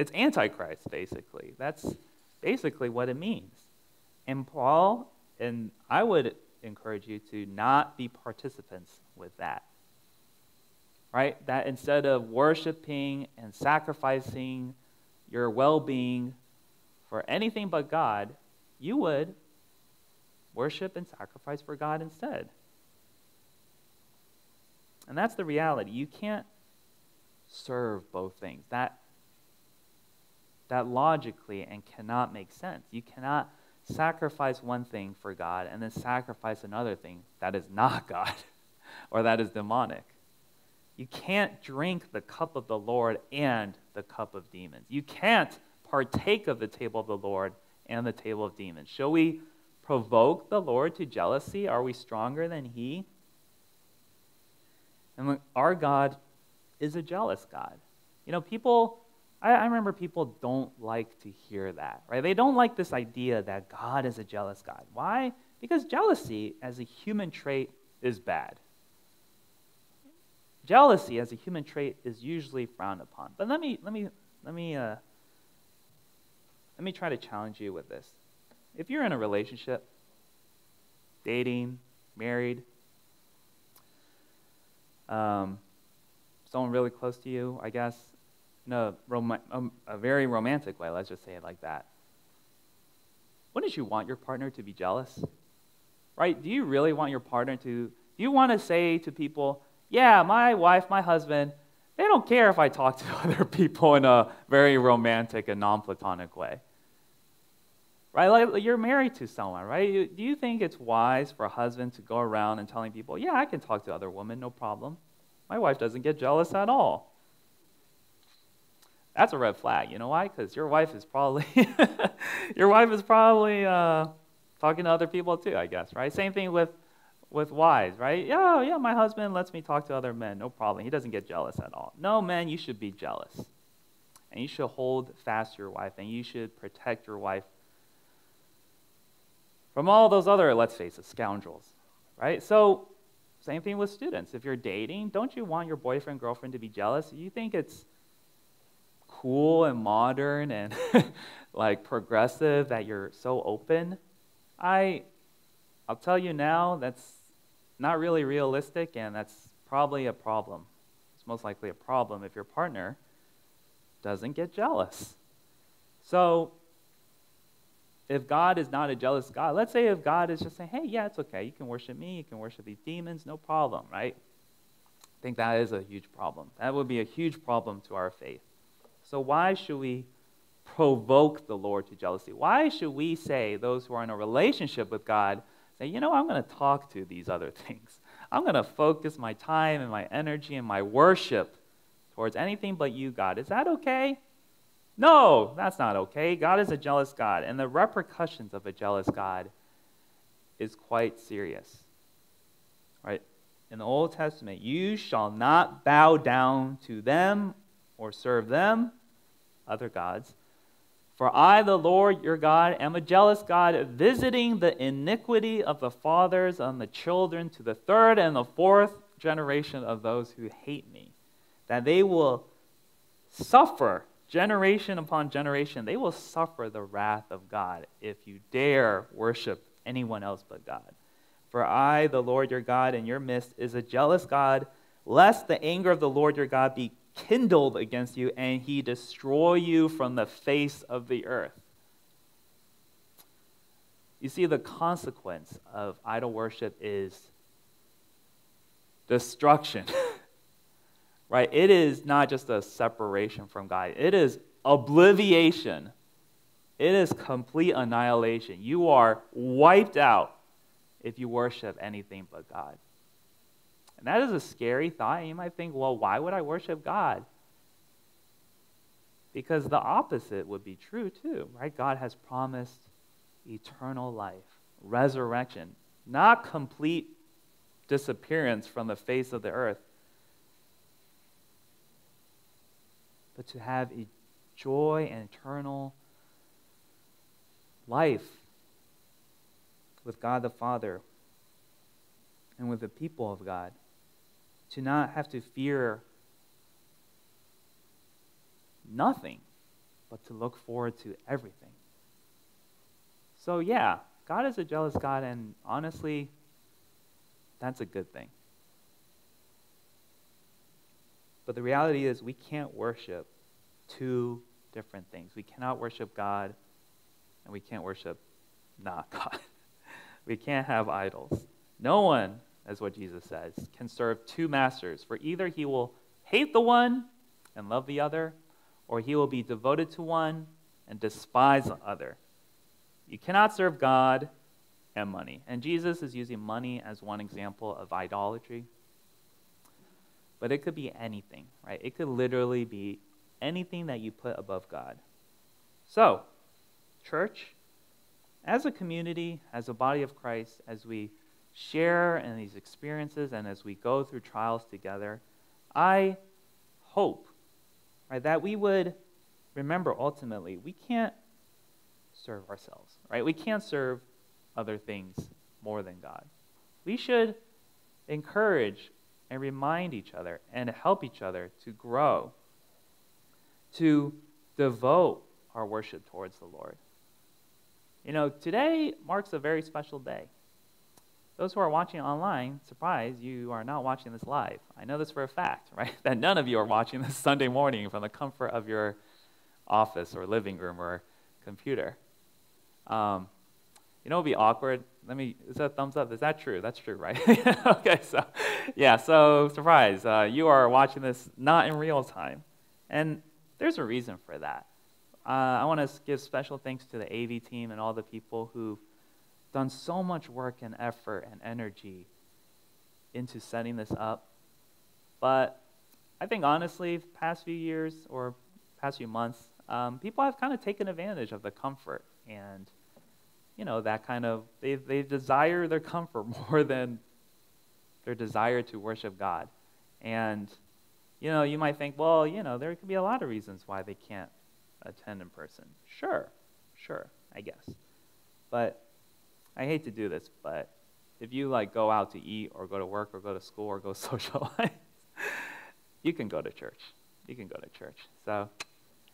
It's antichrist, basically. That's basically what it means. And Paul, and I would encourage you to not be participants with that. Right? That instead of worshiping and sacrificing your well being for anything but God, you would worship and sacrifice for God instead. And that's the reality. You can't serve both things. That, that logically and cannot make sense. You cannot sacrifice one thing for God and then sacrifice another thing that is not God or that is demonic. You can't drink the cup of the Lord and the cup of demons. You can't partake of the table of the Lord and the table of demons. Shall we provoke the Lord to jealousy? Are we stronger than He? And our God is a jealous God. You know, people, I, I, remember people don't like to hear that, right? They don't like this idea that God is a jealous God. Why? Because jealousy as a human trait is bad. Jealousy as a human trait is usually frowned upon. But let me, let me, let me, uh, let me try to challenge you with this. If you're in a relationship, dating, married, um, someone really close to you, I guess, in a, um, a very romantic way, let's just say it like that. Wouldn't you want your partner to be jealous? Right? Do you really want your partner to, do you want to say to people, yeah, my wife, my husband, they don't care if I talk to other people in a very romantic and non platonic way? Right? Like you're married to someone, right? Do you think it's wise for a husband to go around and telling people, yeah, I can talk to other women, no problem? My wife doesn't get jealous at all. That's a red flag. You know why? Because your wife is probably your wife is probably uh, talking to other people too. I guess, right? Same thing with with wives, right? Yeah, yeah. My husband lets me talk to other men, no problem. He doesn't get jealous at all. No, man, you should be jealous, and you should hold fast to your wife, and you should protect your wife from all those other, let's face it, scoundrels, right? So, same thing with students. If you're dating, don't you want your boyfriend, girlfriend to be jealous? You think it's cool and modern and like progressive that you're so open? I, I'll tell you now, that's not really realistic, and that's probably a problem. It's most likely a problem if your partner doesn't get jealous. So, if God is not a jealous God, let's say if God is just saying, hey, yeah, it's okay. You can worship me. You can worship these demons. No problem, right? I think that is a huge problem. That would be a huge problem to our faith. So, why should we provoke the Lord to jealousy? Why should we say, those who are in a relationship with God, say, you know, I'm going to talk to these other things? I'm going to focus my time and my energy and my worship towards anything but you, God. Is that okay? No, that's not okay. God is a jealous God, and the repercussions of a jealous God is quite serious. Right? In the Old Testament, you shall not bow down to them or serve them, other gods. For I, the Lord your God, am a jealous God, visiting the iniquity of the fathers on the children to the third and the fourth generation of those who hate me, that they will suffer generation upon generation, they will suffer the wrath of God if you dare worship anyone else but God. For I, the Lord your God, in your midst is a jealous God, lest the anger of the Lord your God be kindled against you and he destroy you from the face of the earth. You see, the consequence of idol worship is destruction. right? It is not just a separation from God, it is obliviation. It is complete annihilation. You are wiped out if you worship anything but God. And that is a scary thought. You might think, well, why would I worship God? Because the opposite would be true too, right? God has promised eternal life, resurrection, not complete disappearance from the face of the earth, but to have a joy and eternal life with God the Father and with the people of God. To not have to fear nothing. but to look forward to everything. So, yeah, God is a jealous God, and honestly, that's a good thing. But the reality is, we can't worship two different things. We cannot worship God, and we can't worship not God. we can't have idols. No one, as what Jesus says, can serve two masters, for either he will hate the one and love the other, or he will be devoted to one and despise the other. You cannot serve God and money. And Jesus is using money as one example of idolatry. But it could be anything, right? It could literally be anything that you put above God. So, church, as a community, as a body of Christ, as we share in these experiences and as we go through trials together, I hope right, that we would remember ultimately we can't serve ourselves, right? We can't serve other things more than God. We should encourage and remind each other and help each other to grow, to devote our worship towards the Lord. You know, today marks a very special day. Those who are watching online, surprise, you are not watching this live. I know this for a fact, right? That none of you are watching this Sunday morning from the comfort of your office or living room or computer. Um, you know, it would be awkward. Let me, is that thumbs up? Is that true? That's true, right? okay, so, yeah, so surprise. Uh, you are watching this not in real time. And there's a reason for that. Uh, I want to give special thanks to the AV team and all the people who've done so much work and effort and energy into setting this up. But I think honestly, past few years or past few months, um, people have kind of taken advantage of the comfort and you know that kind of they they desire their comfort more than their desire to worship God. And you know, you might think, well, you know, there could be a lot of reasons why they can't attend in person. Sure, sure, I guess. But I hate to do this, but if you like go out to eat or go to work or go to school or go socialize, you can go to church. You can go to church. So,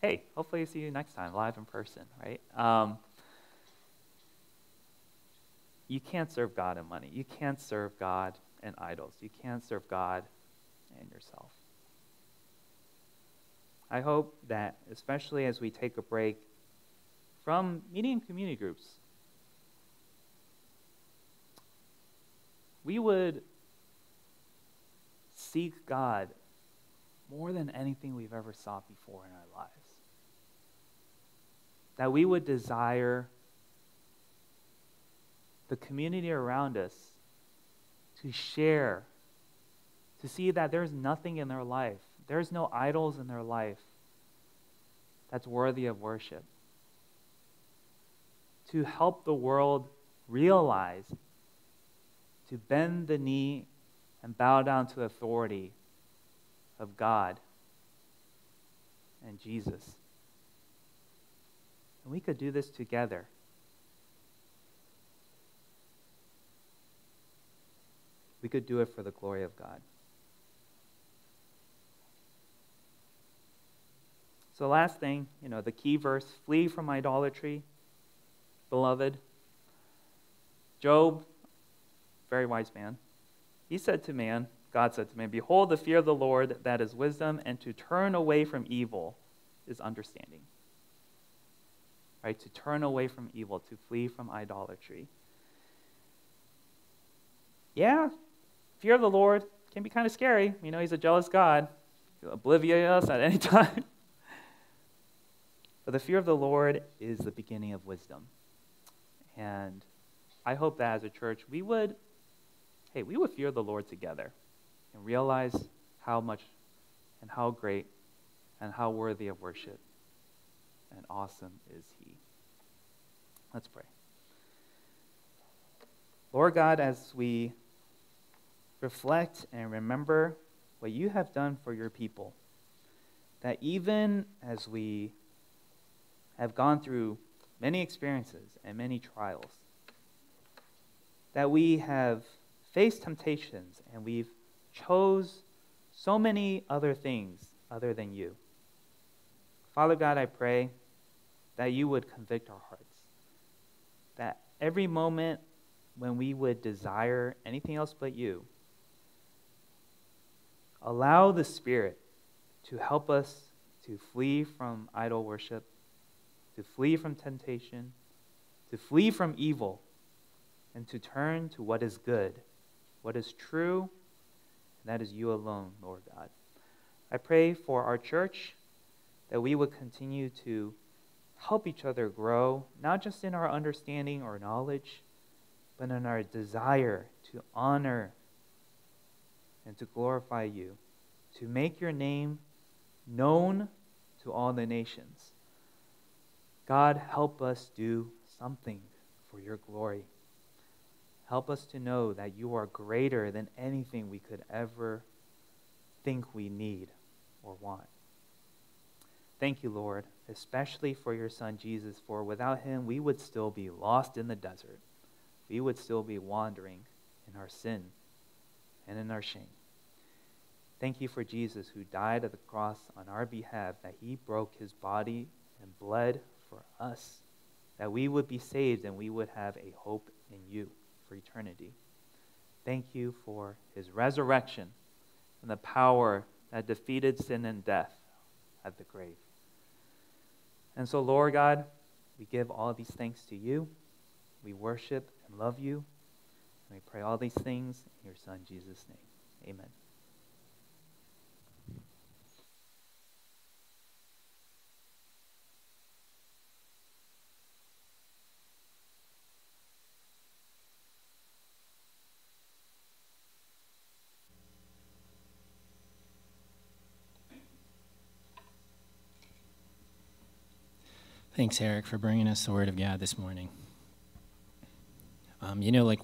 hey, hopefully see you next time live in person, right? Um, you can't serve God and money. You can't serve God and idols. You can't serve God and yourself. I hope that, especially as we take a break from meeting community groups, we would seek God more than anything we've ever sought before in our lives. That we would desire the community around us to share, to see that there's nothing in their life, there's no idols in their life that's worthy of worship. To help the world realize to bend the knee and bow down to authority of God and Jesus. And we could do this together. We could do it for the glory of God. So, last thing, you know, the key verse flee from idolatry, beloved. Job very wise man. He said to man, God said to man, Behold, the fear of the Lord, that is wisdom, and to turn away from evil is understanding. Right? To turn away from evil, to flee from idolatry. Yeah, fear of the Lord can be kind of scary. You know, he's a jealous God, He'll obliviate us at any time. but the fear of the Lord is the beginning of wisdom. And I hope that as a church, we would hey, we would fear the Lord together and realize how much and how great and how worthy of worship and awesome is He. Let's pray. Lord God, as we reflect and remember what you have done for your people, that even as we have gone through many experiences and many trials, that we have faced temptations and we've chose so many other things other than you. Father God, I pray that you would convict our hearts. That every moment when we would desire anything else but you, allow the Spirit to help us to flee from idol worship, to flee from temptation, to flee from evil, and to turn to what is good, what is true, and that is you alone, Lord God. I pray for our church that we would continue to help each other grow, not just in our understanding or knowledge, but in our desire to honor and to glorify you, to make your name known to all the nations. God, help us do something for your glory. Help us to know that you are greater than anything we could ever think we need or want. Thank you, Lord, especially for your son Jesus, for without him we would still be lost in the desert. We would still be wandering in our sin and in our shame. Thank you for Jesus who died at the cross on our behalf, that he broke his body and bled for us, that we would be saved and we would have a hope in you for eternity. Thank you for his resurrection and the power that defeated sin and death at the grave. And so, Lord God, we give all these thanks to you. We worship and love you. And we pray all these things in your Son, Jesus' name. Amen. Thanks, Eric, for bringing us the Word of God this morning. Um, you know, like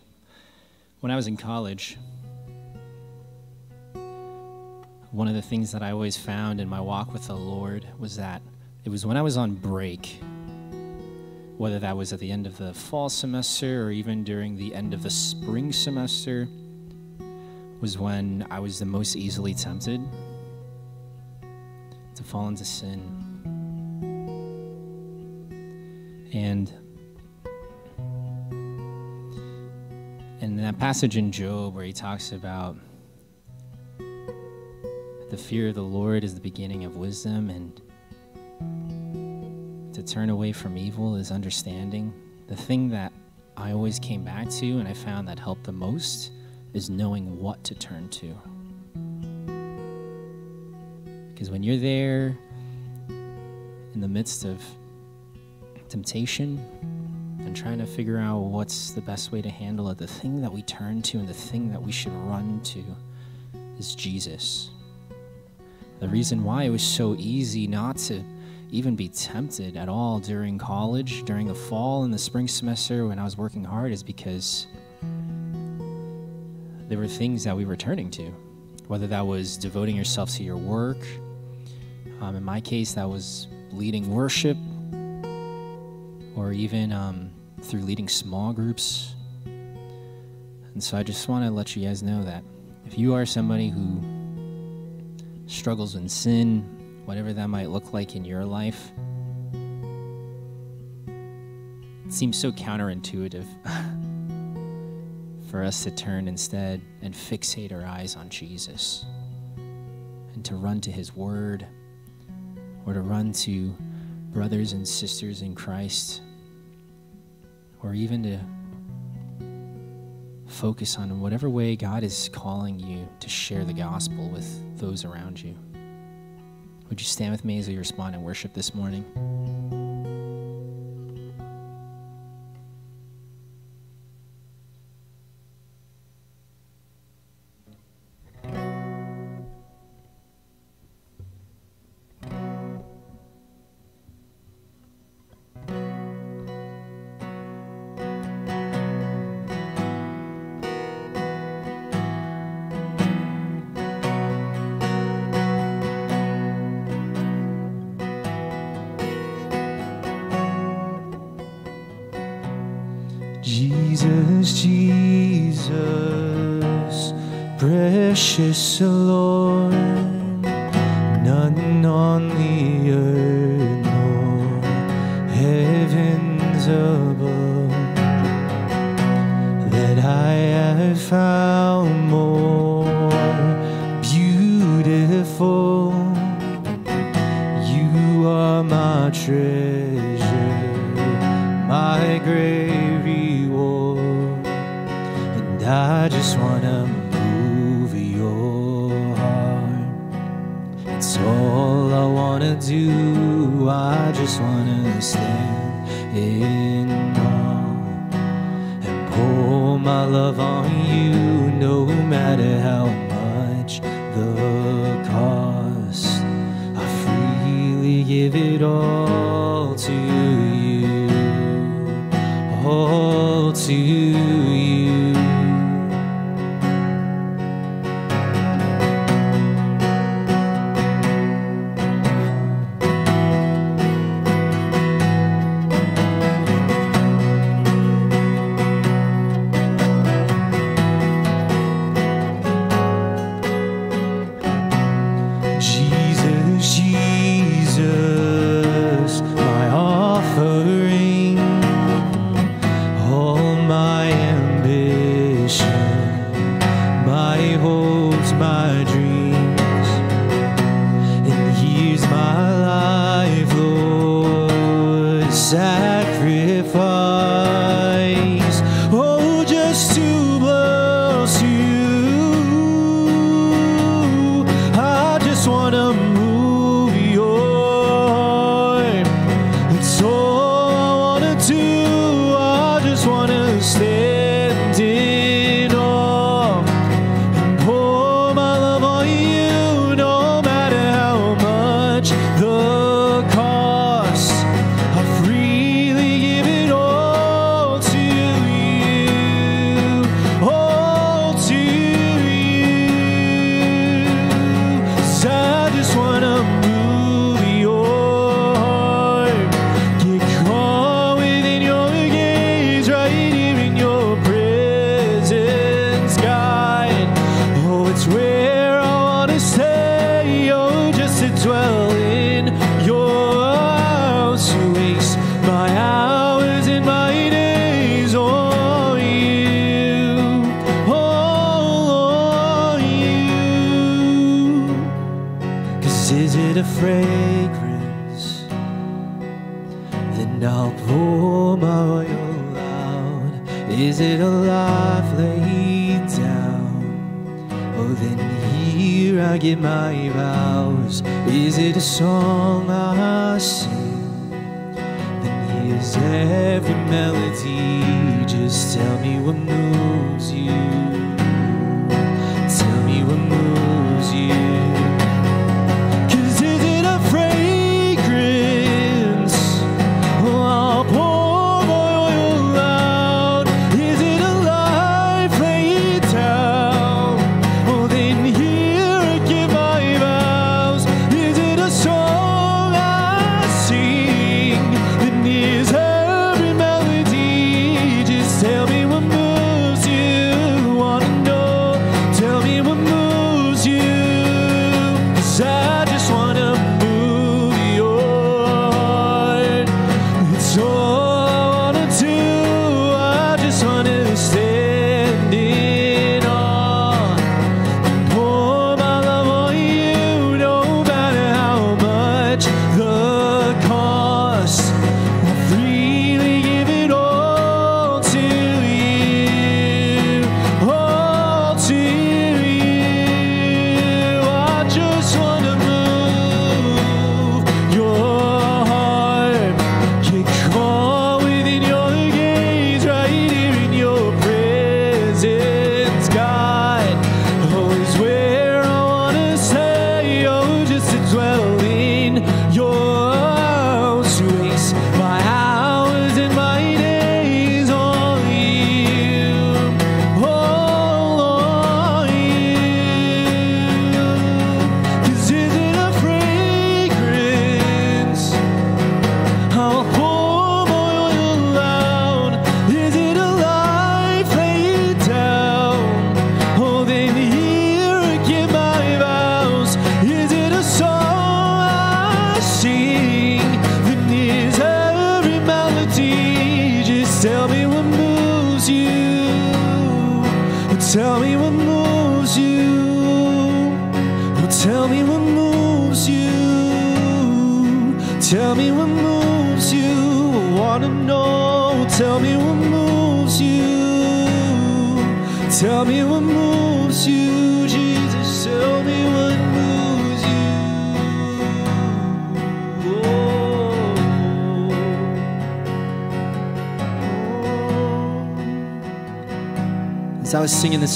when I was in college, one of the things that I always found in my walk with the Lord was that it was when I was on break, whether that was at the end of the fall semester or even during the end of the spring semester, was when I was the most easily tempted to fall into sin. And in that passage in Job where he talks about the fear of the Lord is the beginning of wisdom and to turn away from evil is understanding. The thing that I always came back to and I found that helped the most is knowing what to turn to. Because when you're there in the midst of temptation and trying to figure out what's the best way to handle it, the thing that we turn to and the thing that we should run to is Jesus. The reason why it was so easy not to even be tempted at all during college, during the fall and the spring semester when I was working hard is because there were things that we were turning to, whether that was devoting yourself to your work. Um, in my case, that was leading worship, even um, through leading small groups. And so I just want to let you guys know that if you are somebody who struggles in sin, whatever that might look like in your life, it seems so counterintuitive for us to turn instead and fixate our eyes on Jesus and to run to his word or to run to brothers and sisters in Christ, or even to focus on in whatever way God is calling you to share the gospel with those around you. Would you stand with me as we respond in worship this morning?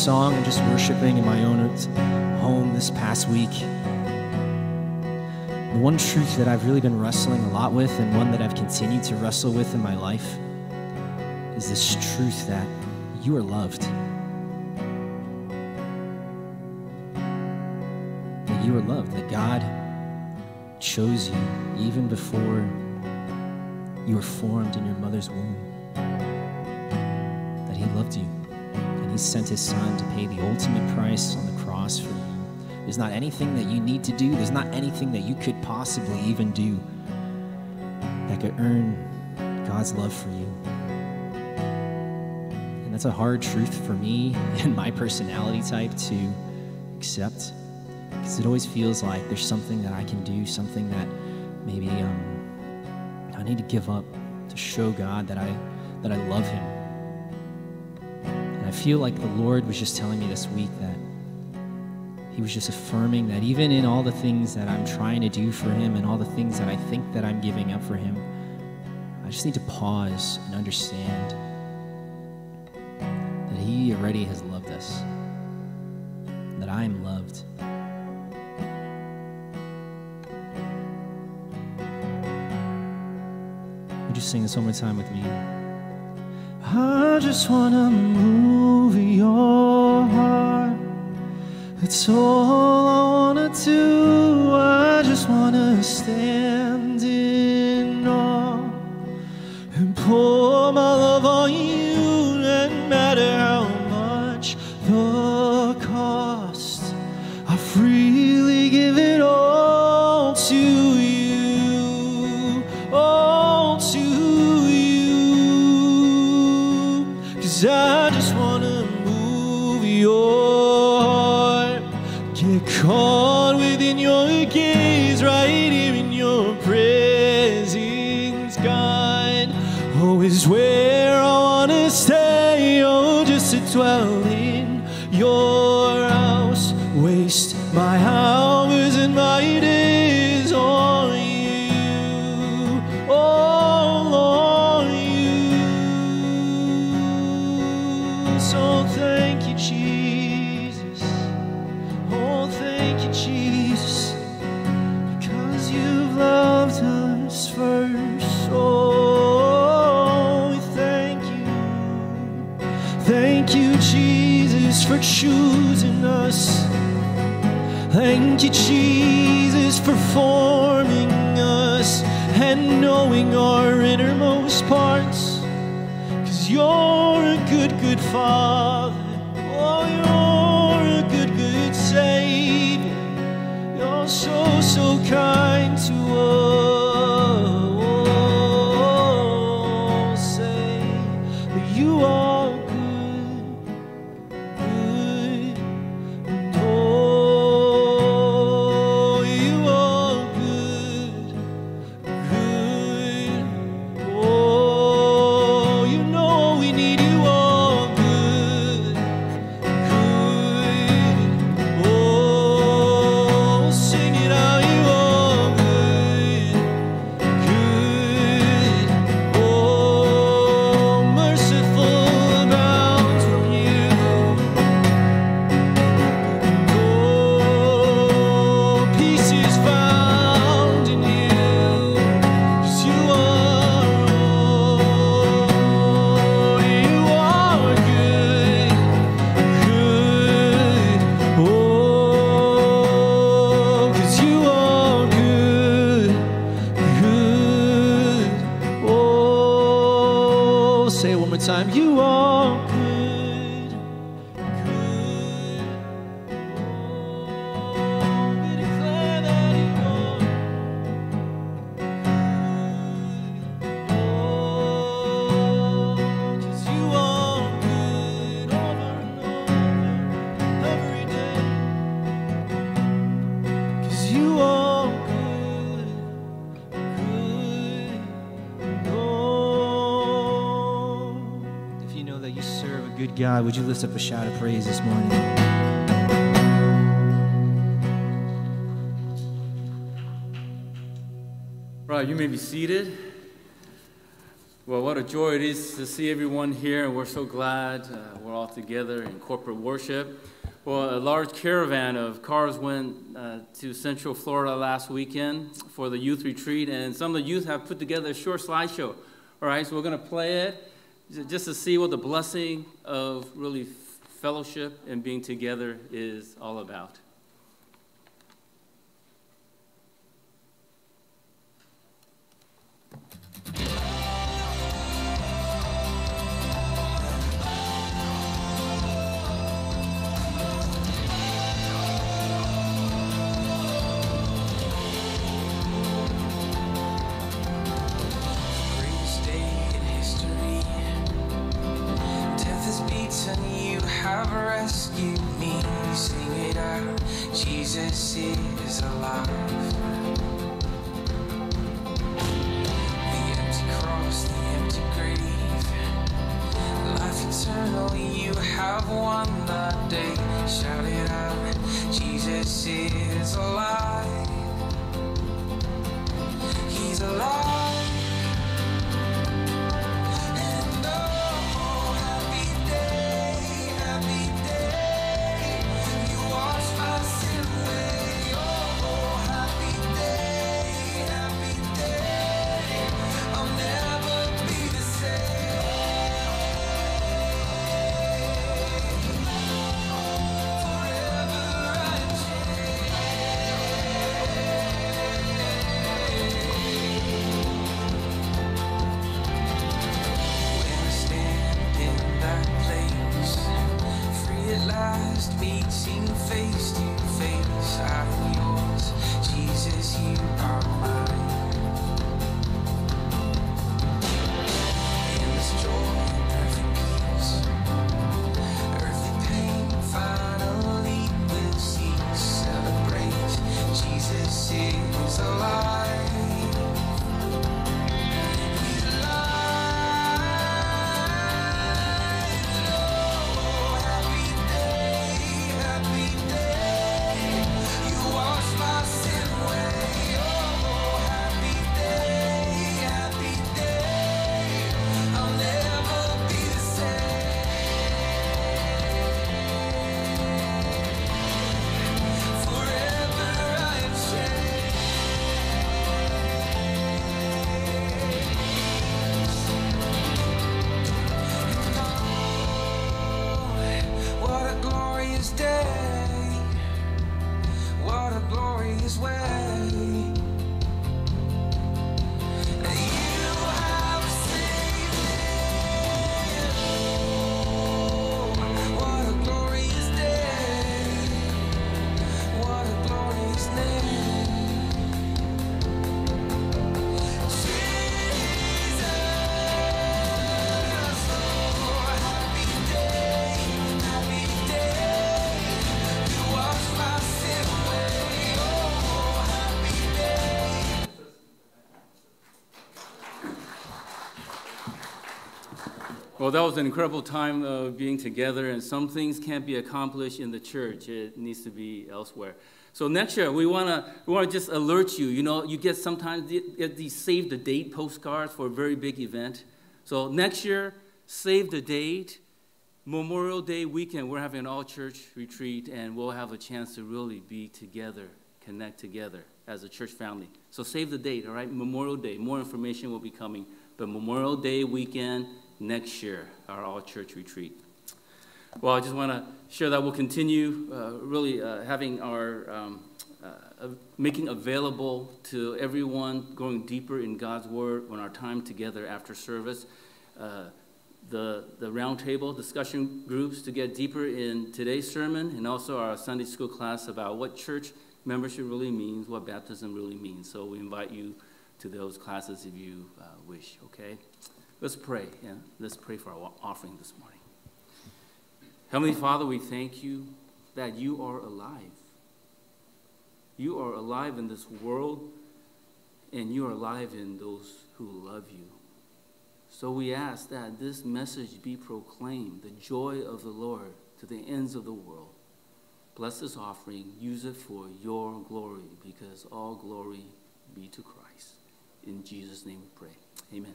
Song and just worshiping in my own home this past week, the one truth that I've really been wrestling a lot with, and one that I've continued to wrestle with in my life, is this truth that you are loved. That you are loved, that God chose you even before you were formed in your mother's womb. That He loved you, He sent His Son to pay the ultimate price on the cross for you. There's not anything that you need to do, there's not anything that you could possibly even do that could earn God's love for you. And that's a hard truth for me and my personality type to accept because it always feels like there's something that I can do, something that maybe um, I need to give up to show God that I that I love Him. Feel like the Lord was just telling me this week that He was just affirming that even in all the things that I'm trying to do for Him and all the things that I think that I'm giving up for Him, I just need to pause and understand that He already has loved us, that I am loved. Would you sing this one more time with me? I just wanna move your heart. It's all I wanna do. I just wanna stand God. Would you lift up a shout of praise this morning? Right, you may be seated. Well, what a joy it is to see everyone here, and we're so glad uh, we're all together in corporate worship. Well, a large caravan of cars went uh, to Central Florida last weekend for the youth retreat, and some of the youth have put together a short slideshow. All right, so we're going to play it just to see what the blessing of really fellowship and being together is all about. Sing it out, Jesus is alive. The empty cross, the empty grave. Life eternal, you have won the day. Shout it out, Jesus is alive. He's alive. Well, that was an incredible time of being together, and some things can't be accomplished in the church. It needs to be elsewhere. So next year, we want to we want to just alert you. You know, you get sometimes these save the date postcards for a very big event. So next year, save the date. Memorial Day weekend, we're having an all church retreat, and we'll have a chance to really be together, connect together as a church family. So save the date, all right? Memorial Day. More information will be coming. But Memorial Day weekend next year, our all church retreat. Well, I just want to share that we'll continue uh, really uh, having our, um, uh, making available to everyone going deeper in God's Word on our time together after service. Uh, the, the roundtable discussion groups to get deeper in today's sermon and also our Sunday school class about what church membership really means, what baptism really means. So we invite you to those classes if you uh, wish, okay? Let's pray. Yeah? Let's pray for our offering this morning. Heavenly Father, we thank you that you are alive. You are alive in this world, and you are alive in those who love you. So we ask that this message be proclaimed, the joy of the Lord, to the ends of the world. Bless this offering, use it for your glory, because all glory be to Christ. In Jesus' name we pray. Amen.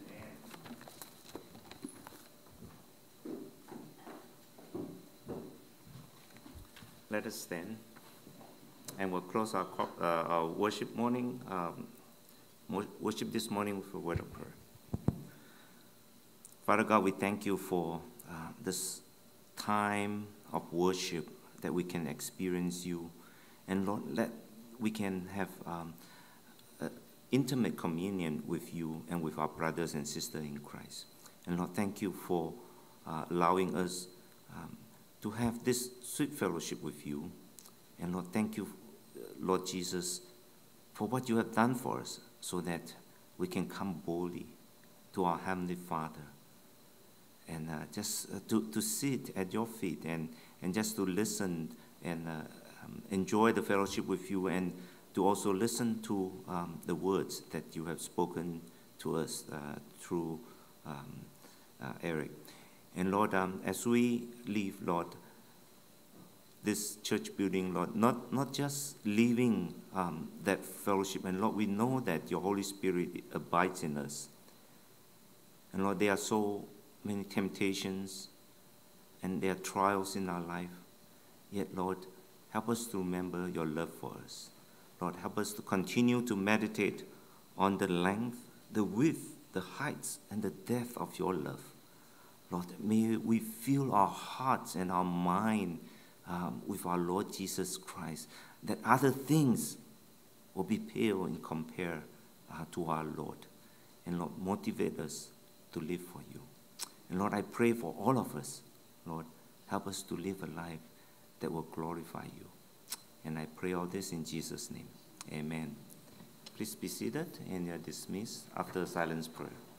Let us stand and we'll close our, uh, our worship morning, um, worship this morning with a word of prayer. Father God, we thank you for uh, this time of worship that we can experience you. And Lord, let we can have um, intimate communion with you and with our brothers and sisters in Christ. And Lord, thank you for uh, allowing us um, to have this sweet fellowship with you. And Lord, thank you, uh, Lord Jesus, for what you have done for us so that we can come boldly to our Heavenly Father and uh, just uh, to, to sit at your feet and, and just to listen and uh, um, enjoy the fellowship with you and to also listen to um, the words that you have spoken to us uh, through um, uh, Eric. And Lord, um, as we leave, Lord, this church building, Lord, not, not just leaving um, that fellowship, and Lord, we know that your Holy Spirit abides in us. And Lord, there are so many temptations and there are trials in our life. Yet, Lord, help us to remember your love for us. Lord, help us to continue to meditate on the length, the width, the heights, and the depth of your love. Lord, may we fill our hearts and our mind um, with our Lord Jesus Christ, that other things will be pale in compare uh, to our Lord. And Lord, motivate us to live for you. And Lord, I pray for all of us. Lord, help us to live a life that will glorify you. And I pray all this in Jesus' name. Amen. Please be seated and you're dismissed after a silence prayer.